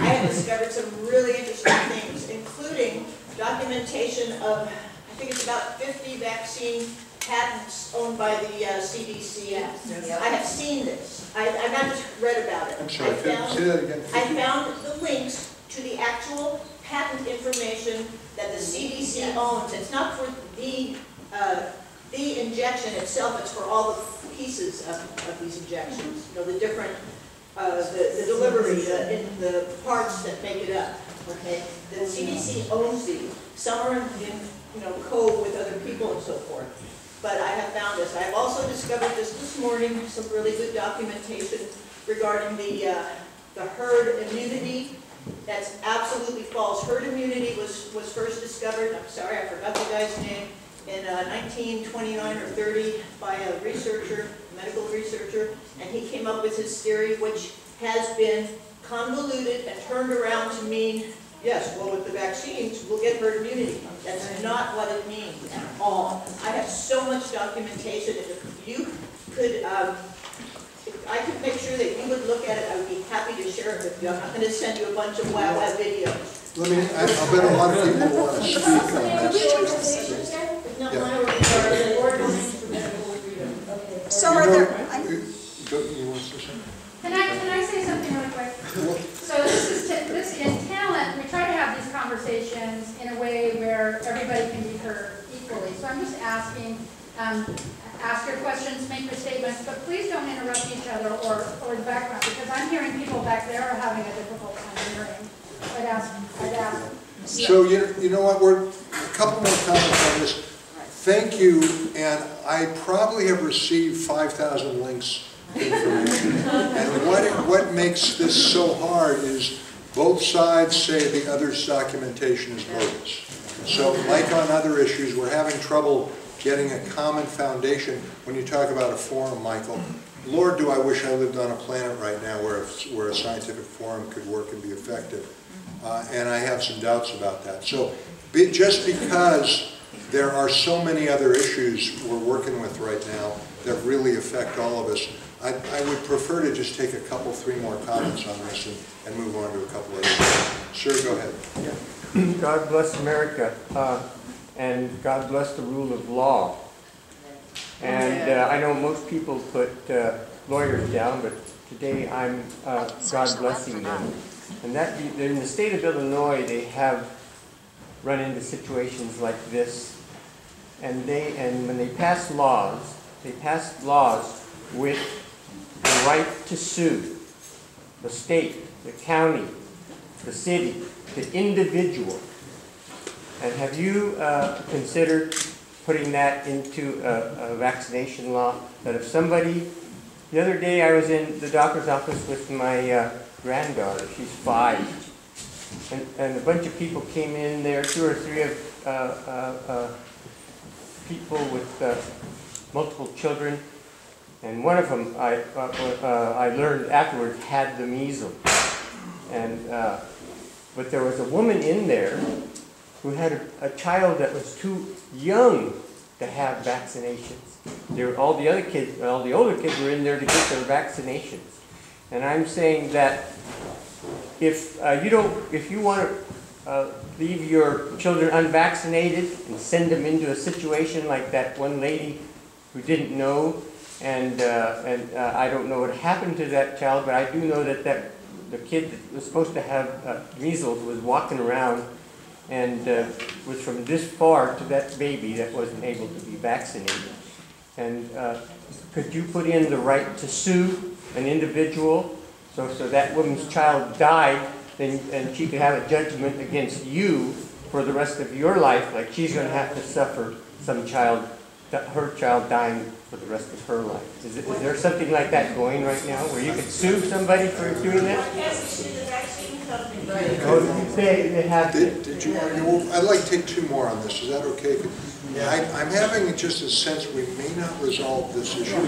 I have discovered some really interesting things, including documentation of, I think it's about fifty vaccine patents owned by the uh, CDC. I have seen this. I, I've not just read about it. I'm sorry, I found- say that again. I found the links to the actual patent information that the CDC owns. It's not for the, uh, the injection itself, it's for all the pieces of, of these injections. You know, the different, uh, the, the delivery, the, in the parts that make it up, okay? The CDC owns these. Some are in, in, you know, code with other people and so forth. But I have found this. I have also discovered just this morning some really good documentation regarding the, uh, the herd immunity. That's absolutely false. Herd immunity was, was first discovered, I'm sorry, I forgot the guy's name, in uh, 1929 or 30 by a researcher, medical researcher, and he came up with his theory, which has been convoluted and turned around to mean, yes, well, with the vaccines, we'll get herd immunity. That's not what it means at all. I have so much documentation, and if you could, um, if I could make sure that you would look at it, I would be happy to share it with you. I'm not gonna send you a bunch of wow wow videos. Let me, I I bet a lot of people want to speak on this. Yeah. the Oregonians for Medical So are there, I'm- go- You want to say something? Can I, can I say something really quick? So this is, t- this, in talent, we try to have these conversations in a way where everybody can be heard equally. So I'm just asking, um, ask your questions, make your statements, but please don't interrupt each other or, or the background, because I'm hearing people back there are having a difficult time hearing. I'd ask, I'd ask. So, you, you know what, we're, a couple more comments on this. Thank you, and I probably have received 5,000 links. And what, what makes this so hard is both sides say the other's documentation is bogus. So like on other issues, we're having trouble getting a common foundation. When you talk about a forum, Michael, Lord, do I wish I lived on a planet right now where, where a scientific forum could work and be effective. Uh, and I have some doubts about that. So be, just because there are so many other issues we're working with right now that really affect all of us, I, I would prefer to just take a couple, three more comments on this and, and move on to a couple of others. Sir, go ahead. God bless America, uh, and God bless the rule of law. And uh, I know most people put uh, lawyers down, but today I'm uh, God blessing them. And that, in the state of Illinois, they have run into situations like this. And they, and when they pass laws, they pass laws with the right to sue the state, the county, the city, the individual. And have you uh, considered putting that into a, a vaccination law? That if somebody, the other day I was in the doctor's office with my uh, granddaughter, she's five, and, and a bunch of people came in there, two or three of uh, uh, uh, people with uh, multiple children, and one of them I, I learned afterwards had the measles. And, but there was a woman in there who had a, a child that was too young to have vaccinations. Were, all the other kids, all the older kids were in there to get their vaccinations. And I'm saying that if uh, you don't, if you want to uh, leave your children unvaccinated and send them into a situation like that one lady who didn't know, and uh, and uh, I don't know what happened to that child, but I do know that that the kid that was supposed to have uh, measles was walking around and uh, was from this far to that baby that wasn't able to be vaccinated. And uh, could you put in the right to sue an individual so, so that woman's child died then, and she could have a judgment against you for the rest of your life, like she's going to have to suffer some child, her child dying for the rest of her life. Is, it, is there something like that going right now where you could sue somebody for doing that? Oh, they, they have Did, did you argue, well, I'd like to take two more on this, is that okay? I, I'm having just a sense we may not resolve this issue. I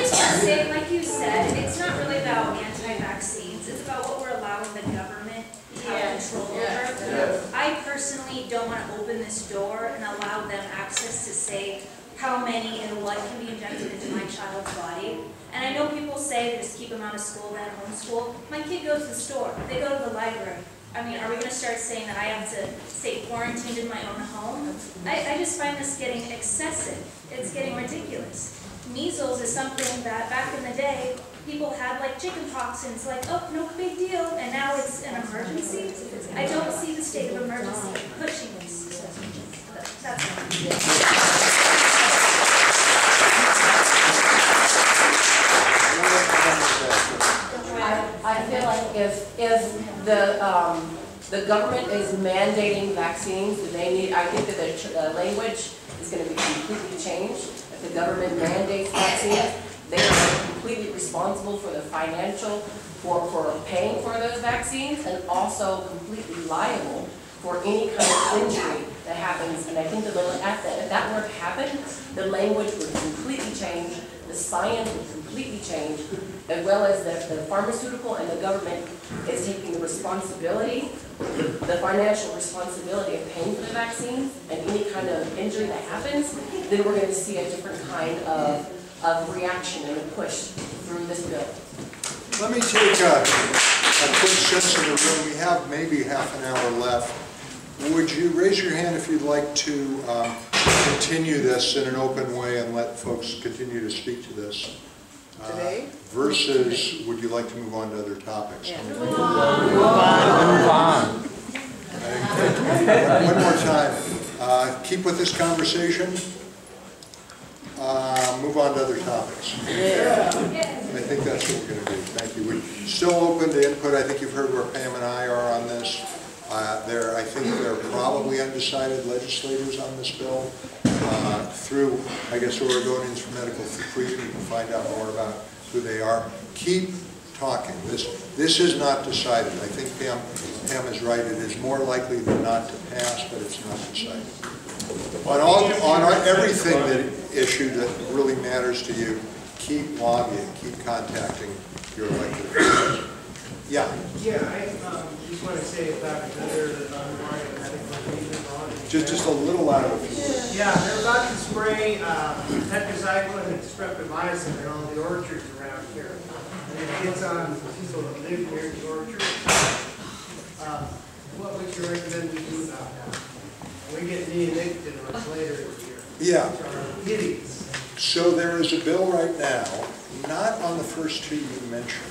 just want to say, like you said, it's not really about anti-vaccines, it's about what we're allowing the government to have control over. I personally don't want to open this door and allow them access to say how many and what can be injected into my child's body. And I know people say just keep them out of school, then homeschool. My kid goes to the store, they go to the library. I mean, are we gonna start saying that I have to stay quarantined in my own home? I, I just find this getting excessive. It's getting ridiculous. Measles is something that back in the day, people had like chicken pox and it's like, oh, no big deal, and now it's an emergency. I don't see the state of emergency pushing this. All. I, I feel like if, if the, um, the government is mandating vaccines, they need, I think that the uh, language is gonna be completely changed. If the government mandates vaccines, they are completely responsible for the financial, for, for paying for those vaccines, and also completely liable for any kind of injury that happens. And I think that the- if that, if that were to happen, the language would completely change, the science would completely change, as well as the, the pharmaceutical and the government is taking the responsibility, the financial responsibility of paying for the vaccines and any kind of injury that happens, then we're going to see a different kind of, of reaction and a push through this bill. Let me take a, a quick sense of the room. We have maybe half an hour left. Would you raise your hand if you'd like to um, continue this in an open way and let folks continue to speak to this? Uh, Today? Versus, would you like to move on to other topics? Yeah. Move on. Move on. One more time. Uh, Keep with this conversation. Uh, Move on to other topics. Yeah. I think that's what we're going to do. Thank you. We're still open to input. I think you've heard where Pam and I are on this. Uh, There, I think there are probably undecided legislators on this bill. Uh, Through, I guess, Oregonians for Medical Freedom, you can find out more about who they are. Keep talking. This, this is not decided. I think Pam, Pam is right. It is more likely than not to pass, but it's not decided. On all, on our- everything that issue that really matters to you, keep lobbying, keep contacting your elected officials. Yeah, Yeah, I, um, just want to say about another, line of medical treatment on it. just, just a little louder. if you Yeah, they're about to spray, uh, tetracycline and streptomycin in all the orchards around here. And it gets on people that live near the orchards. Uh, what would you recommend we do about that? We get neonicotinoids later in the year. Yeah. Hideous. So there is a bill right now, not on the first two you mentioned,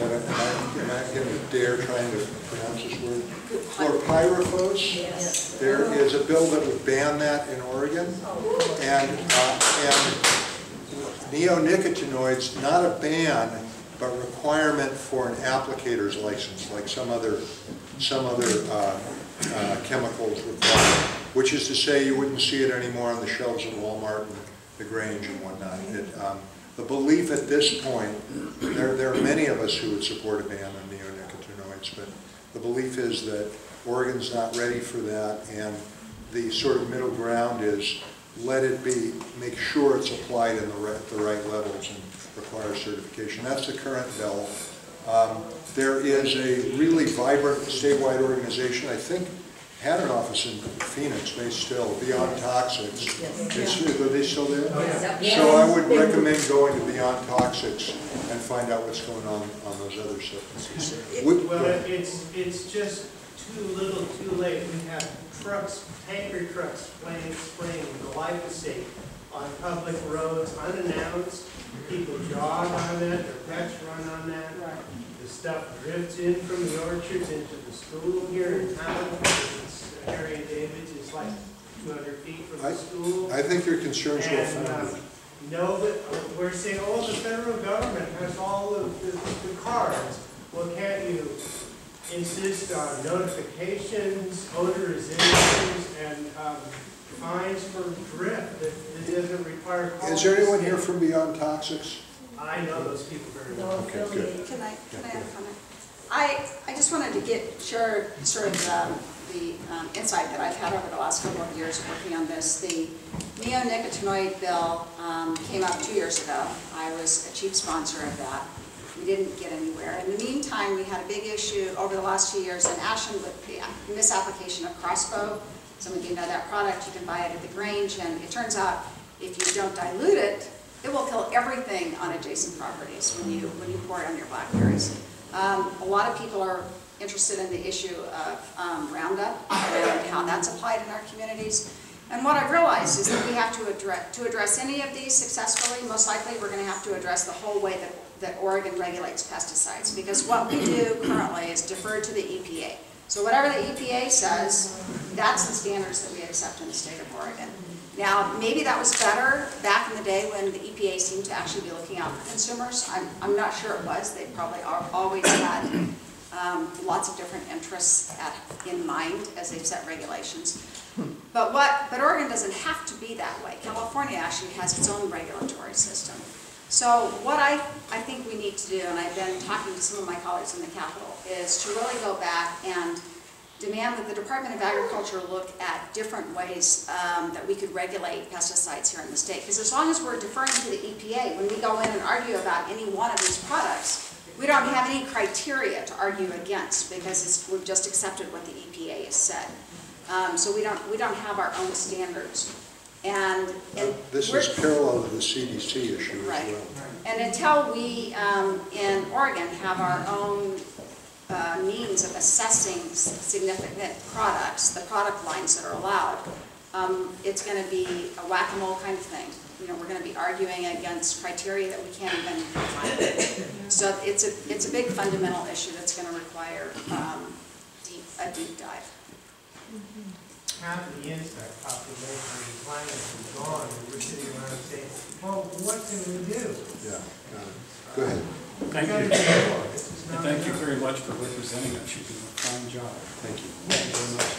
but am I, am I gonna dare trying to pronounce this word? Chlorpyrifos? There is a bill that would ban that in Oregon. And, uh, and neonicotinoids, not a ban, but requirement for an applicator's license, like some other, some other uh, uh, chemicals require, which is to say you wouldn't see it anymore on the shelves at Walmart and the Grange and whatnot. It, um, The belief at this point, there, there are many of us who would support a ban on neonicotinoids, but the belief is that Oregon's not ready for that, and the sort of middle ground is let it be, make sure it's applied in the right, the right levels and require certification. That's the current bill. Um, There is a really vibrant statewide organization, I think, had an office in Phoenix, they still, Beyond Toxics. It's- Are they still there? Oh yeah. So I would recommend going to Beyond Toxics and find out what's going on on those other substances. Would- Well, it's, it's just too little, too late. We have trucks, tanker trucks spraying, spraying glyphosate on public roads unannounced. People jog on it, their pets run on that. The stuff drifts in from the orchards into the school here in town. It's Harry and David's is like two hundred feet from the school. I think your concerns will And, um, founded. know that, we're saying, oh, the federal government has all of the, the cards. Well, can't you insist on notifications, odorizations, and, um, fines for drift that, that doesn't require. Is there anyone here from Beyond Toxics? I know those people very well. Okay, good. Can I, can I have a comment? I, I just wanted to get, share sort of um, the um, insight that I've had over the last couple of years working on this. The neonicotinoid bill um, came out two years ago. I was a chief sponsor of that. We didn't get anywhere. In the meantime, we had a big issue over the last two years in Ashland with the misapplication of Crossbow. Some of you know that product, you can buy it at the Grange, and it turns out if you don't dilute it, it will kill everything on adjacent properties when you, when you pour it on your blackberries. Um, a lot of people are interested in the issue of um, Roundup and how that's applied in our communities. And what I've realized is that we have to address, to address any of these successfully, most likely we're gonna have to address the whole way that, that Oregon regulates pesticides. Because what we do currently is defer to the EPA. So whatever the EPA says, that's the standards that we accept in the state of Oregon. Now, maybe that was better back in the day when the EPA seemed to actually be looking out for consumers. I'm, I'm not sure it was. They probably are, always had um, lots of different interests at, in mind as they've set regulations. But what, but Oregon doesn't have to be that way. California actually has its own regulatory system. So what I, I think we need to do, and I've been talking to some of my colleagues in the Capitol, is to really go back and demand that the Department of Agriculture look at different ways um, that we could regulate pesticides here in the state. Because as long as we're deferring to the EPA, when we go in and argue about any one of these products, we don't have any criteria to argue against because we've just accepted what the EPA has said. Um, so we don't, we don't have our own standards. And, and This is parallel to the CDC issue as well. And until we, um, in Oregon, have our own uh, means of assessing significant products, the product lines that are allowed, um, it's going to be a whack-a-mole kind of thing. You know, we're going to be arguing against criteria that we can't even define. So it's a, it's a big fundamental issue that's going to require um, deep, a deep dive. Half the insect population of the planet is gone, and we're sitting around saying, well, what can we do? Yeah, got. Go ahead. Thank you. do more. This is And thank you very much for representing us. You do a fine job. Thank you. Thank you very much.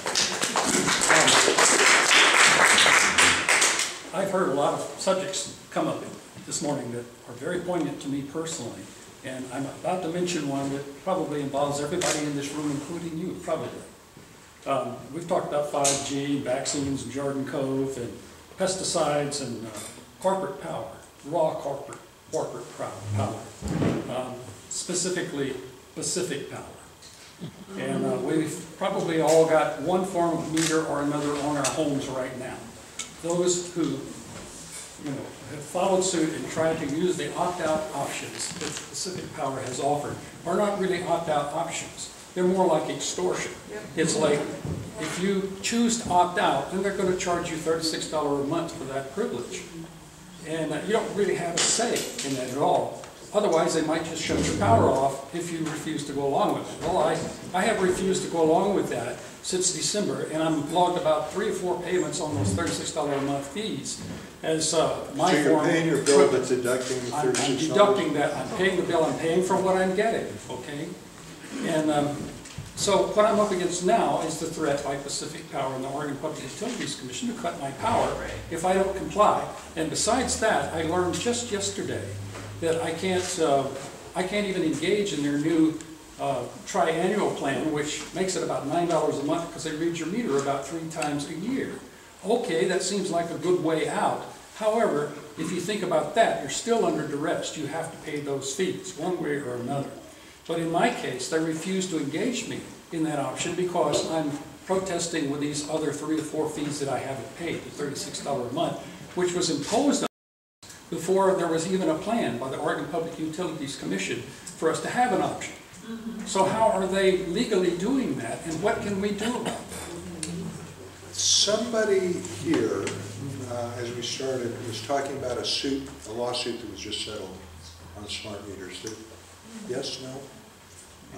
Um, I've heard a lot of subjects come up this morning that are very poignant to me personally. And I'm about to mention one that probably involves everybody in this room, including you, probably. Um, We've talked about 5G, vaccines, and Jordan Cove, and pesticides, and uh, corporate power, raw corporate, corporate power, um, specifically Pacific Power. And uh, we've probably all got one form of meter or another on our homes right now. Those who, you know, have followed suit and tried to use the opt-out options that Pacific Power has offered are not really opt-out options. They're more like extortion. It's like, if you choose to opt out, then they're gonna charge you thirty-six dollars a month for that privilege. And uh, you don't really have a say in that at all. Otherwise, they might just shut your power off if you refuse to go along with it. Well, I, I have refused to go along with that since December, and I'm logged about three or four payments on those thirty-six dollar a month fees as uh, my So you're form. paying your bill, but deducting the I'm I'm deducting that, I'm paying the bill, I'm paying for what I'm getting, okay? And um, so what I'm up against now is the threat by Pacific Power and the Oregon Public Utilities Commission to cut my power if I don't comply. And besides that, I learned just yesterday that I can't, uh, I can't even engage in their new uh, triennial plan, which makes it about nine dollars a month because they read your meter about three times a year. Okay, that seems like a good way out. However, if you think about that, you're still under duress. You have to pay those fees, one way or another. But in my case, they refuse to engage me in that option because I'm protesting with these other three or four fees that I haven't paid, the thirty-six dollar a month, which was imposed on us before there was even a plan by the Oregon Public Utilities Commission for us to have an option. So how are they legally doing that, and what can we do about it? Somebody here, uh, as we started, was talking about a suit, a lawsuit that was just settled on smart meters. Did- Yes, no?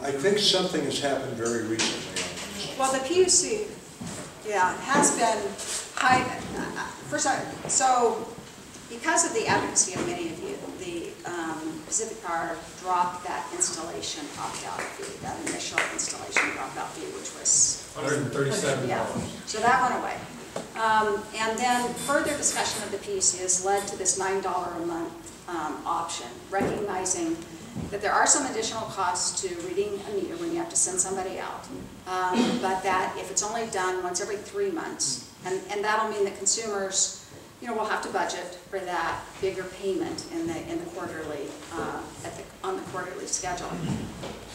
I think something has happened very recently. Well, the PUC, yeah, has been high, first, I- so because of the advocacy of many of you, the um, Pacific Power dropped that installation opt-out fee, that initial installation drop-out fee, which was $137. yeah, so that went away. Um, And then further discussion of the PUC has led to this $9 a month um, option, recognizing that there are some additional costs to reading a meter when you have to send somebody out, Um, but that if it's only done once every three months, and and that'll mean that consumers, you know, will have to budget for that bigger payment in the in the quarterly, uh, at the- on the quarterly schedule,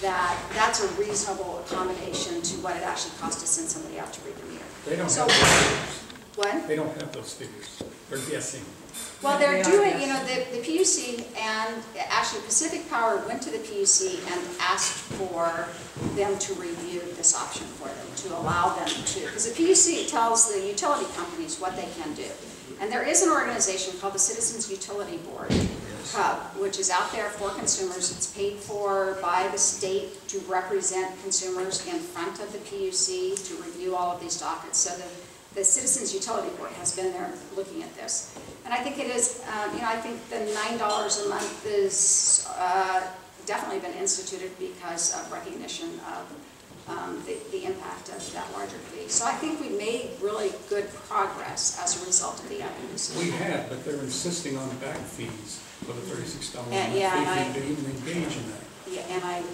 that that's a reasonable accommodation to what it actually costs to send somebody out to read the meter. They don't So- have those figures. What? They don't have those figures. They're guessing. Well, they're doing, you know, the, the PUC and actually Pacific Power went to the PUC and asked for them to review this option for them, to allow them to, because the PUC tells the utility companies what they can do. And there is an organization called the Citizens Utility Board, CUB, uh, which is out there for consumers. It's paid for by the state to represent consumers in front of the PUC to review all of these dockets. So the, the Citizens Utility Board has been there looking at this. And I think it is, um, you know, I think the nine dollars a month is uh, definitely been instituted because of recognition of um, the, the impact of that larger fee. So I think we made really good progress as a result of the advocacy. We have, but they're insisting on back fees for the thirty-six dollars a Yeah, month yeah, and I- to even engage in that. Yeah, and I'm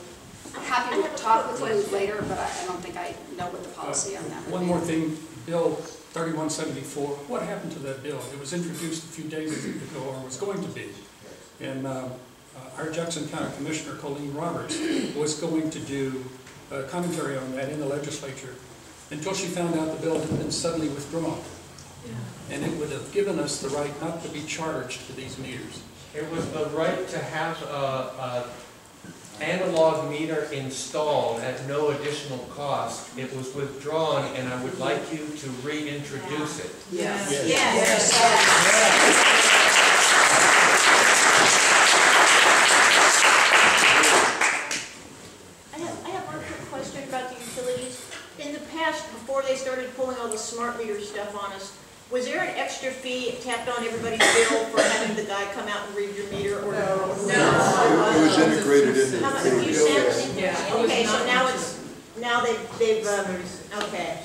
happy to talk with you later, but I I don't think I know what the policy on that. One more thing, Bill thirty-one seventy-four, what happened to that bill? It was introduced a few days ago, or was going to be. And uh, uh, our Jackson County Commissioner Colleen Roberts was going to do a commentary on that in the legislature until she found out the bill had been suddenly withdrawn. And it would have given us the right not to be charged for these meters. It was the right to have a, a analog meter installed at no additional cost. It was withdrawn, and I would like you to reintroduce it. Yes. Yes. I have, I have one quick question about the utilities. In the past, before they started pulling all the smart meter stuff on us, was there an extra fee tapped on everybody's bill for having the guy come out and read your meter or? No. It was integrated into How the much, a few bill. cents? Yeah. Okay, so now it's, now they've, they've, um, okay.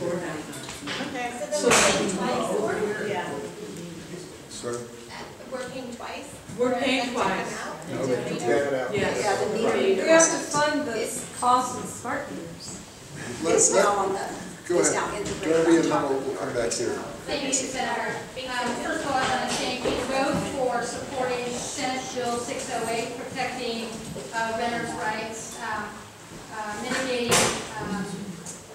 Okay. So they're paying twice? Yeah. Sorry? We're paying twice? We're paying them to come twice. out and No, do we the can meter? take it out. Yes. Yeah, the meter. Who has to fund the cost of smart meters? Let- It's let- now on the, Go ahead. now integrated Darby, on and then we'll we'll come back here. Thank you, Senator. Um, First of all, I want to thank you both for supporting Senate Bill 608, protecting uh, renters' rights, um, uh, mitigating um,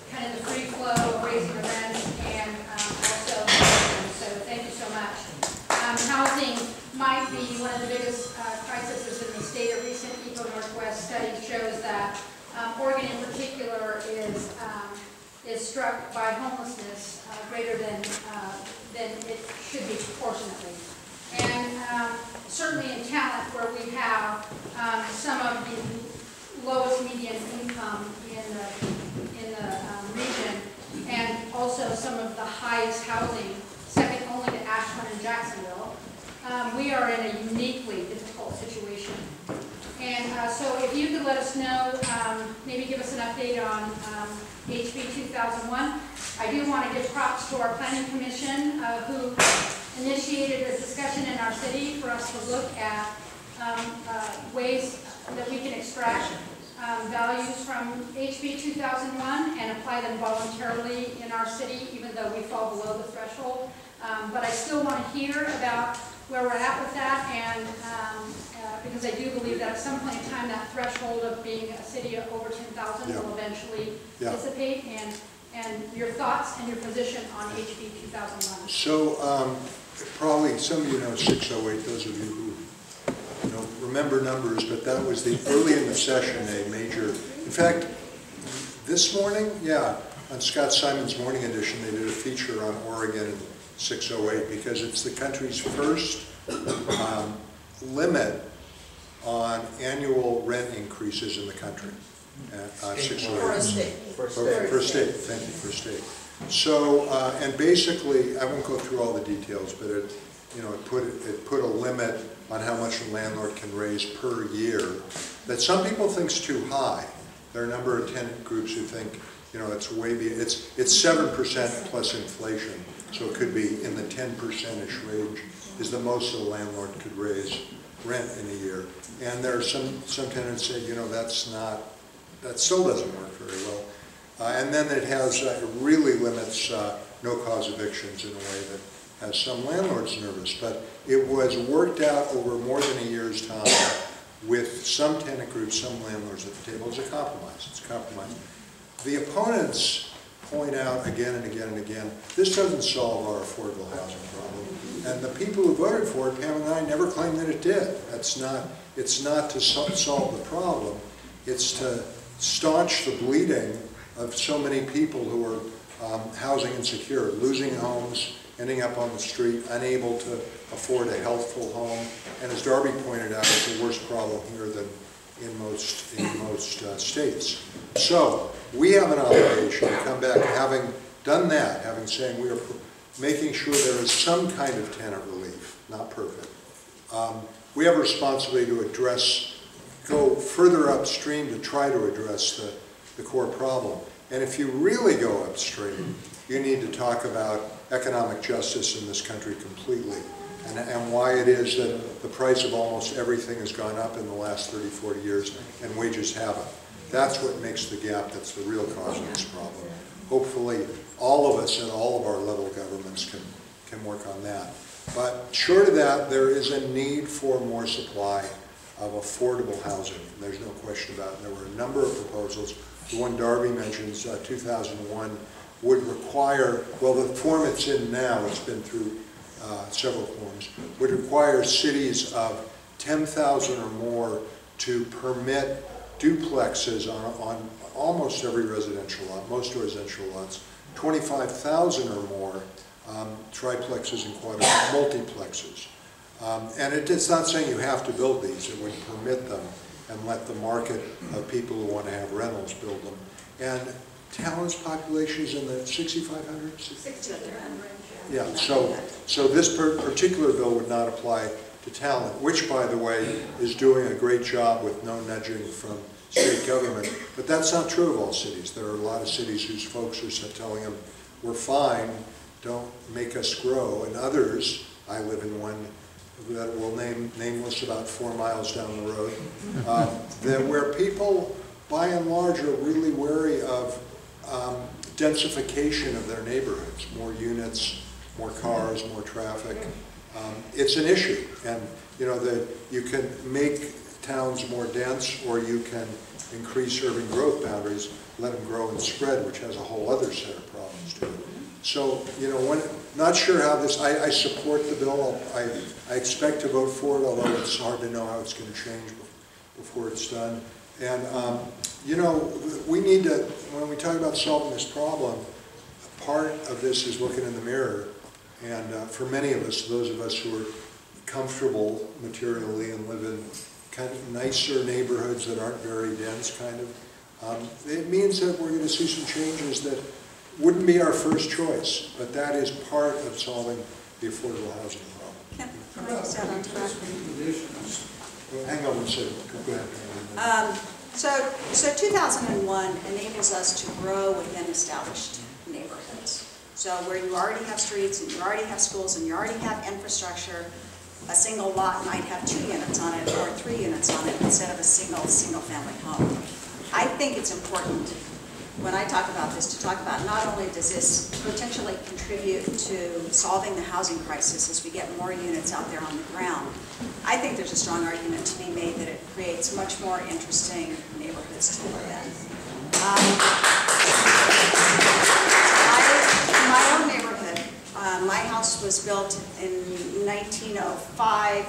kind of the free flow of raising rents, and um, also, so thank you so much. Um, Housing might be one of the biggest uh, crises in the state. A recent Eco Northwest study shows that um, Oregon in particular is um, is struck by homelessness uh, greater than, uh, than it should be proportionately. And um, certainly in Talent, where we have um, some of the lowest median income in the, in the um, region, and also some of the highest housing, second only to Ashland and Jacksonville, um, we are in a uniquely difficult situation. And uh, so if you could let us know, um, maybe give us an update on um, HB 2001. I do want to give props to our planning commission uh, who initiated a discussion in our city for us to look at um, uh, ways that we can extract um, values from HB 2001 and apply them voluntarily in our city, even though we fall below the threshold. Um, But I still want to hear about where we're at with that, and, um, uh, because I do believe that at some point in time, that threshold of being a city of over 10,000 will eventually Yeah. dissipate, and, and your thoughts and your position on HB 2001. So, um, probably some of you know 608, those of you who, you know, remember numbers, but that was the, early in the session, a major, in fact, this morning, yeah, on Scott Simon's Morning Edition, they did a feature on Oregon and 608, because it's the country's first um, limit on annual rent increases in the country. uh, uh, 608. For a state. For for a state, thank you, for a state. So, uh, and basically, I won't go through all the details, but it, you know, it put, it put a limit on how much a landlord can raise per year, that some people think think's too high. There are a number of tenant groups who think, you know, it's way, be it's, it's seven percent plus inflation, so it could be in the ten percentish range is the most a landlord could raise rent in a year. And there are some, some tenants say, you know, that's not, that still doesn't work very well. Uh, And then it has, uh, it really limits uh, no-cause evictions in a way that has some landlords nervous. But it was worked out over more than a year's time with some tenant groups, some landlords at the table. It's a compromise, it's a compromise. The opponents point out again and again and again, this doesn't solve our affordable housing problem. And the people who voted for it, Pam and I, never claimed that it did. That's not, it's not to sol- solve the problem, it's to staunch the bleeding of so many people who are um, housing insecure, losing homes, ending up on the street, unable to afford a healthful home. And as Darby pointed out, it's a worse problem here than in most, in most uh, states. So, we have an obligation to come back, having done that, having saying we are making sure there is some kind of tenant relief, not perfect. Um, We have a responsibility to address, go further upstream to try to address the, the core problem. And if you really go upstream, you need to talk about economic justice in this country completely and, and why it is that the price of almost everything has gone up in the last 30, 40 years and wages haven't. That's what makes the gap, that's the real cause of this problem. Hopefully, all of us at all of our level governments can, can work on that. But short of that, there is a need for more supply of affordable housing. There's no question about it. There were a number of proposals. The one Darby mentions, uh, 2001, would require, well, the form it's in now, it's been through uh, several forms, would require cities of 10,000 or more to permit duplexes on, on almost every residential lot, most residential lots, 25,000 or more um, triplexes and quadru, multiplexes. Um, And it- it's not saying you have to build these, it would permit them and let the market of people who want to have rentals build them. And Talent's population is in the 6,500? Yeah, so, so this per- particular bill would not apply to Talent, which, by the way, is doing a great job with no nudging from state government. But that's not true of all cities. There are a lot of cities whose folks are telling them, we're fine, don't make us grow. And others, I live in one that will name, nameless about four miles down the road, um, that where people, by and large, are really wary of um, densification of their neighborhoods, more units, more cars, more traffic. Um, It's an issue, and, you know, that you can make towns more dense, or you can increase urban growth boundaries, let them grow and spread, which has a whole other set of problems to it. So, you know, when, not sure how this, I, I support the bill, I, I expect to vote for it, although it's hard to know how it's gonna change before it's done. And, um, you know, we need to, when we talk about solving this problem, part of this is looking in the mirror. And uh, for many of us, those of us who are comfortable materially and live in kind of nicer neighborhoods that aren't very dense, kind of, um, it means that we're going to see some changes that wouldn't be our first choice, but that is part of solving the affordable housing problem. Can can I just add on to that? Hang on one second, go ahead. Um, So, so 2001 enables us to grow within established neighborhoods. So where you already have streets, and you already have schools, and you already have infrastructure, a single lot might have two units on it, or three units on it, instead of a single, single-family home. I think it's important, when I talk about this, to talk about not only does this potentially contribute to solving the housing crisis as we get more units out there on the ground, I think there's a strong argument to be made that it creates much more interesting neighborhoods to live in. Um, my house was built in 1905,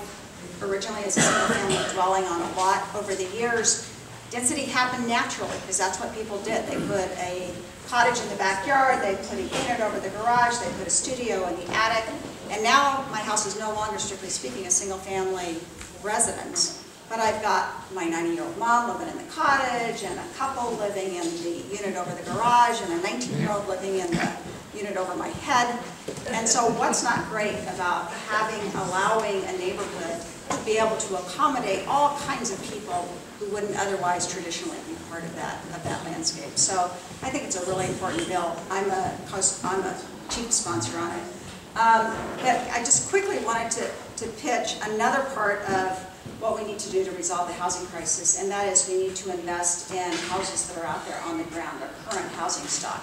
originally as a single-family dwelling on a lot. Over the years, density happened naturally, because that's what people did. They put a cottage in the backyard, they put a unit over the garage, they put a studio in the attic, and now my house is no longer, strictly speaking, a single-family residence. But I've got my 90-year-old mom living in the cottage, and a couple living in the unit over the garage, and a 19-year-old living in the unit over my head. And so what's not great about having, allowing a neighborhood to be able to accommodate all kinds of people who wouldn't otherwise traditionally be part of that, of that landscape. So I think it's a really important bill. I'm a, I'm a chief sponsor on it. Um, But I just quickly wanted to, to pitch another part of what we need to do to resolve the housing crisis, and that is we need to invest in houses that are out there on the ground, our current housing stock.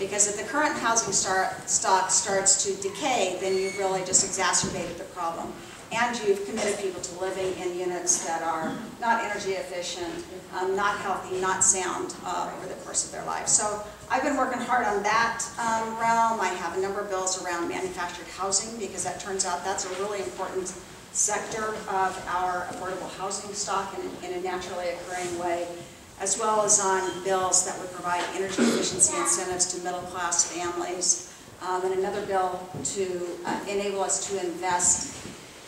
Because if the current housing star, stock starts to decay, then you've really just exacerbated the problem. And you've committed people to living in units that are not energy efficient, um, not healthy, not sound uh, over the course of their life. So I've been working hard on that um, realm. I have a number of bills around manufactured housing because that turns out that's a really important sector of our affordable housing stock in, in a naturally occurring way, as well as on bills that would provide energy efficiency incentives to middle-class families, um, and another bill to uh, enable us to invest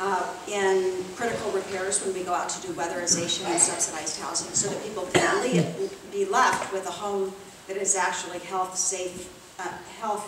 uh, in critical repairs when we go out to do weatherization and subsidized housing, so that people can le- be left with a home that is actually health, safe, uh, health,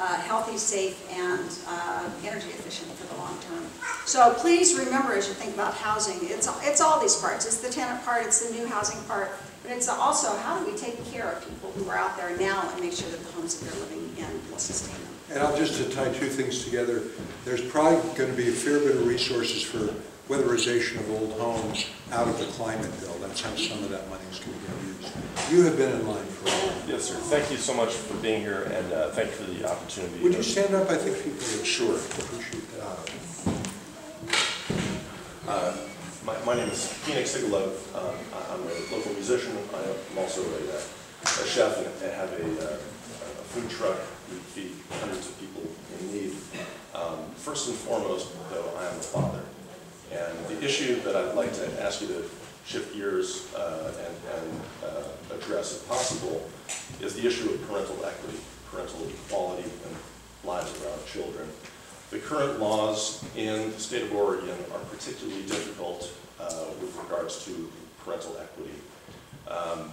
uh, healthy, safe, and uh, energy efficient for the long term. So please remember, as you think about housing, it's, it's all these parts. It's the tenant part, it's the new housing part, but it's also how do we take care of people who are out there now and make sure that the homes that they're living in will sustain them. And I'll just to tie two things together, there's probably going to be a fair bit of resources for weatherization of old homes out of the climate bill. That's how some of that money is going to get used. You have been in line for a while. Yes, sir. Thank you so much for being here, and uh, thank you for the opportunity. Would you stand up? I think people would sure appreciate that. Uh, My my name is Phoenix Sigalov. Um, I'm a local musician. I'm also a uh, a chef and I have a uh, a food truck. We feed hundreds of people in need. Um, First and foremost, though, I am a father. And the issue that I'd like to ask you to shift gears uh, and and, uh, address, if possible, is the issue of parental equity, parental equality, and lives of our children. The current laws in the state of Oregon are particularly difficult uh, with regards to parental equity. Um,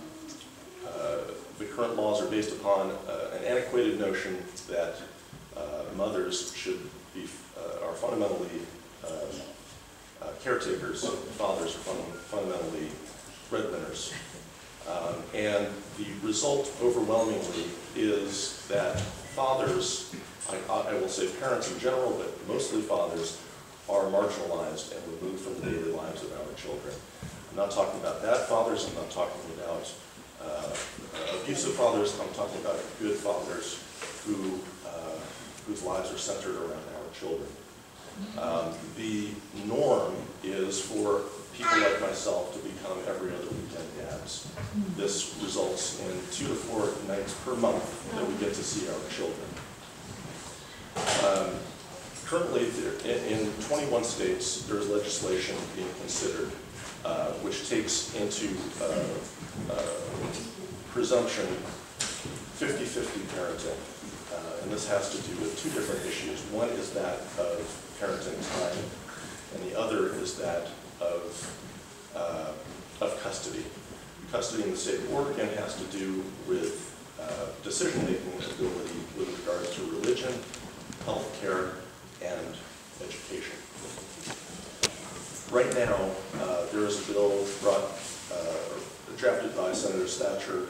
uh, The current laws are based upon uh, an antiquated notion that uh, mothers should be, uh, are fundamentally uh, caretakers, fathers are fun- fundamentally breadwinners. Um, And the result overwhelmingly is that fathers, I, I will say parents in general, but mostly fathers, are marginalized and removed from the daily lives of our children. I'm not talking about bad fathers, I'm not talking about uh, abusive fathers, I'm talking about good fathers who, uh, whose lives are centered around our children. Um, The norm is for people like myself to become every other weekend dads. This results in two to four nights per month that we get to see our children. Um, Currently, there- in in 21 states, there's legislation being considered uh, which takes into uh, uh, presumption 50-50 parenting. Uh, And this has to do with two different issues. One is that of parenting time, and the other is that of, uh, of custody. Custody in the state of Oregon has to do with uh, decision-making ability with regard to religion, healthcare, and education. Right now, uh, there is a bill brought, uh, drafted by Senator Thatcher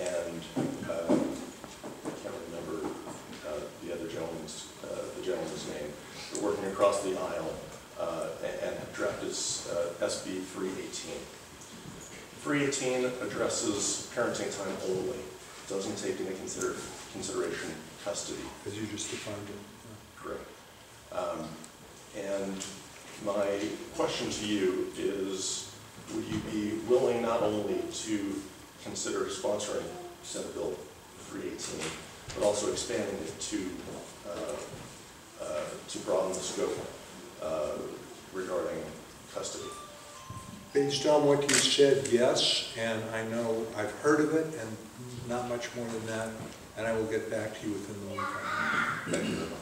and, uh, I can't remember uh, the other gentleman's, uh, the gentleman's name, working across the aisle uh, and drafted SB 318. 318 addresses parenting time only, doesn't take into consider- consideration custody. As you just defined it. Correct. Um, And my question to you is, would you be willing not only to consider sponsoring Senate Bill 318, but also expanding it to, uh, uh, to broaden the scope uh, regarding custody? Based on what you said, yes, and I know, I've heard of it, and not much more than that, and I will get back to you within the week. Thank you very much.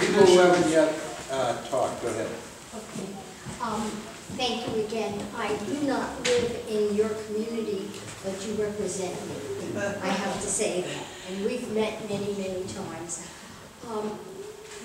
People who haven't yet uh, talked, go ahead. Okay. Um, Thank you again. I do not live in your community, but you represent me. I have to say that. And we've met many, many times. Um,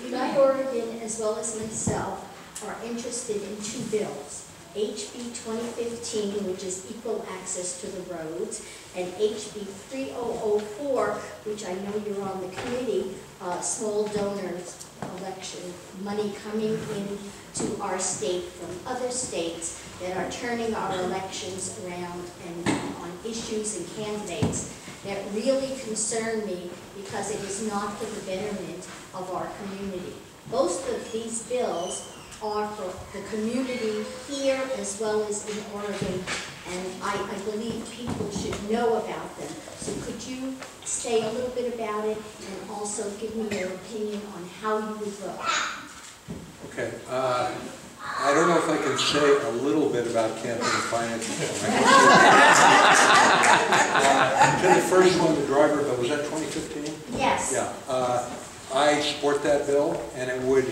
Unite Oregon, as well as myself, are interested in two bills. HB 2015, which is equal access to the roads, and HB 3004, which I know you're on the committee, uh, small donors election, money coming in to our state from other states that are turning our elections around and on issues and candidates that really concern me because it is not for the betterment of our community. Most of these bills are for the community here as well as in Oregon, and I, I believe people should know about them. So could you say a little bit about it and also give me your opinion on how you would vote? Okay, uh, I don't know if I can say a little bit about campaign finance. Uh, To the first one, the driver bill, was that 2015? Yes. Yeah, uh, I support that bill, and it would,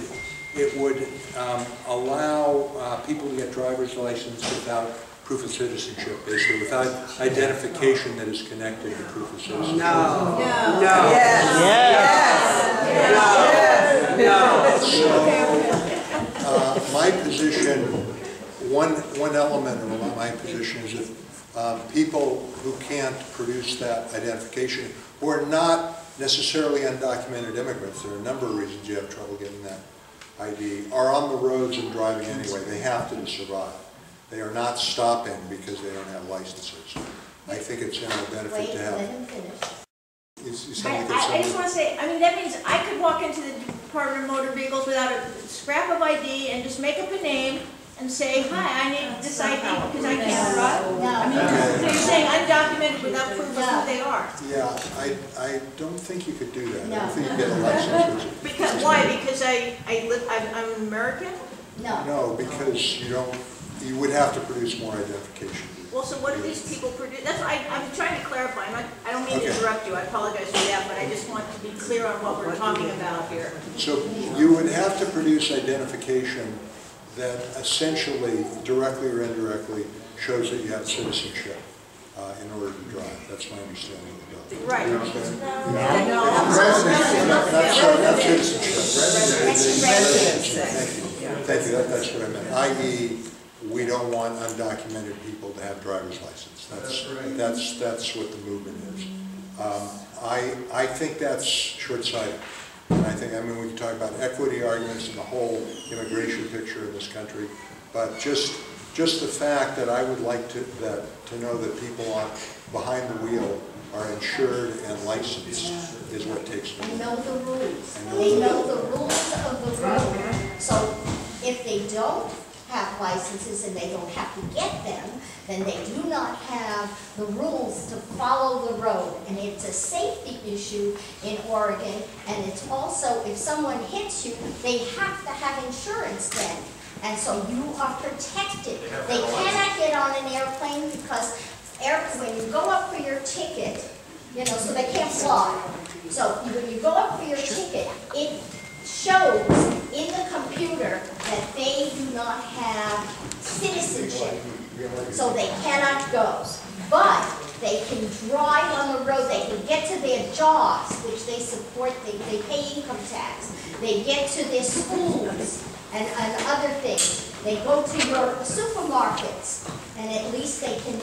it would um, allow uh, people to get driver's license without proof of citizenship, basically, without identification that is connected to proof of citizenship. No. No. No. Yes. Yes. So, uh, my position, one, one element of my position is that um, people who can't produce that identification, who are not necessarily undocumented immigrants, there are a number of reasons you have trouble getting that ID, are on the roads and driving anyway. They have to to survive. They are not stopping because they don't have licenses. I think it's in our benefit Wait, to let have. him finish. You- you I, sound like I- I just want to say, I mean, that means I could walk into the Department of Motor Vehicles without a scrap of ID and just make up a name and say, hi, I need this ID because I can't drive. I mean, so you're saying undocumented without proof of who they are? Yeah, I, I don't think you could do that. I No. don't think you get a license. Because, why? Because I, I live, I'm, I'm American? No. No, because you don't, you would have to produce more identification. Well, so what do these people produce? That's, I, I'm trying to clarify. I'm not, I don't mean to Okay. interrupt you. I apologize for that, but I just want to be clear on what we're talking about here. So you would have to produce identification that essentially, directly or indirectly, shows that you have citizenship uh, in order to drive. That's my understanding of the bill. Right. You understand? No. That's, sorry, that's citizenship. Residency. Thank you. Thank you, That- that's what I meant. I.e., we don't want undocumented people to have driver's license. That's, that's, that's what the movement is. Um, I, I think that's short-sighted. And I think, I mean, we can talk about equity arguments and the whole immigration picture in this country. But just, just the fact that I would like to, that, to know that people on, behind the wheel are insured and licensed is what takes me. Know the rules. Know They the- know the rules of the road. So if they don't have licenses and they don't have to get them, then they do not have the rules to follow the road. And it's a safety issue in Oregon, and it's also, if someone hits you, they have to have insurance then. And so you are protected. They cannot get on an airplane because air, when you go up for your ticket, you know, so they can't fly. So when you go up for your ticket, it shows in the computer that they do not have citizenship. So they cannot go. But they can drive on the road, they can get to their jobs, which they support, they, they pay income tax. They get to their schools and, and other things. They go to your supermarkets, and at least they can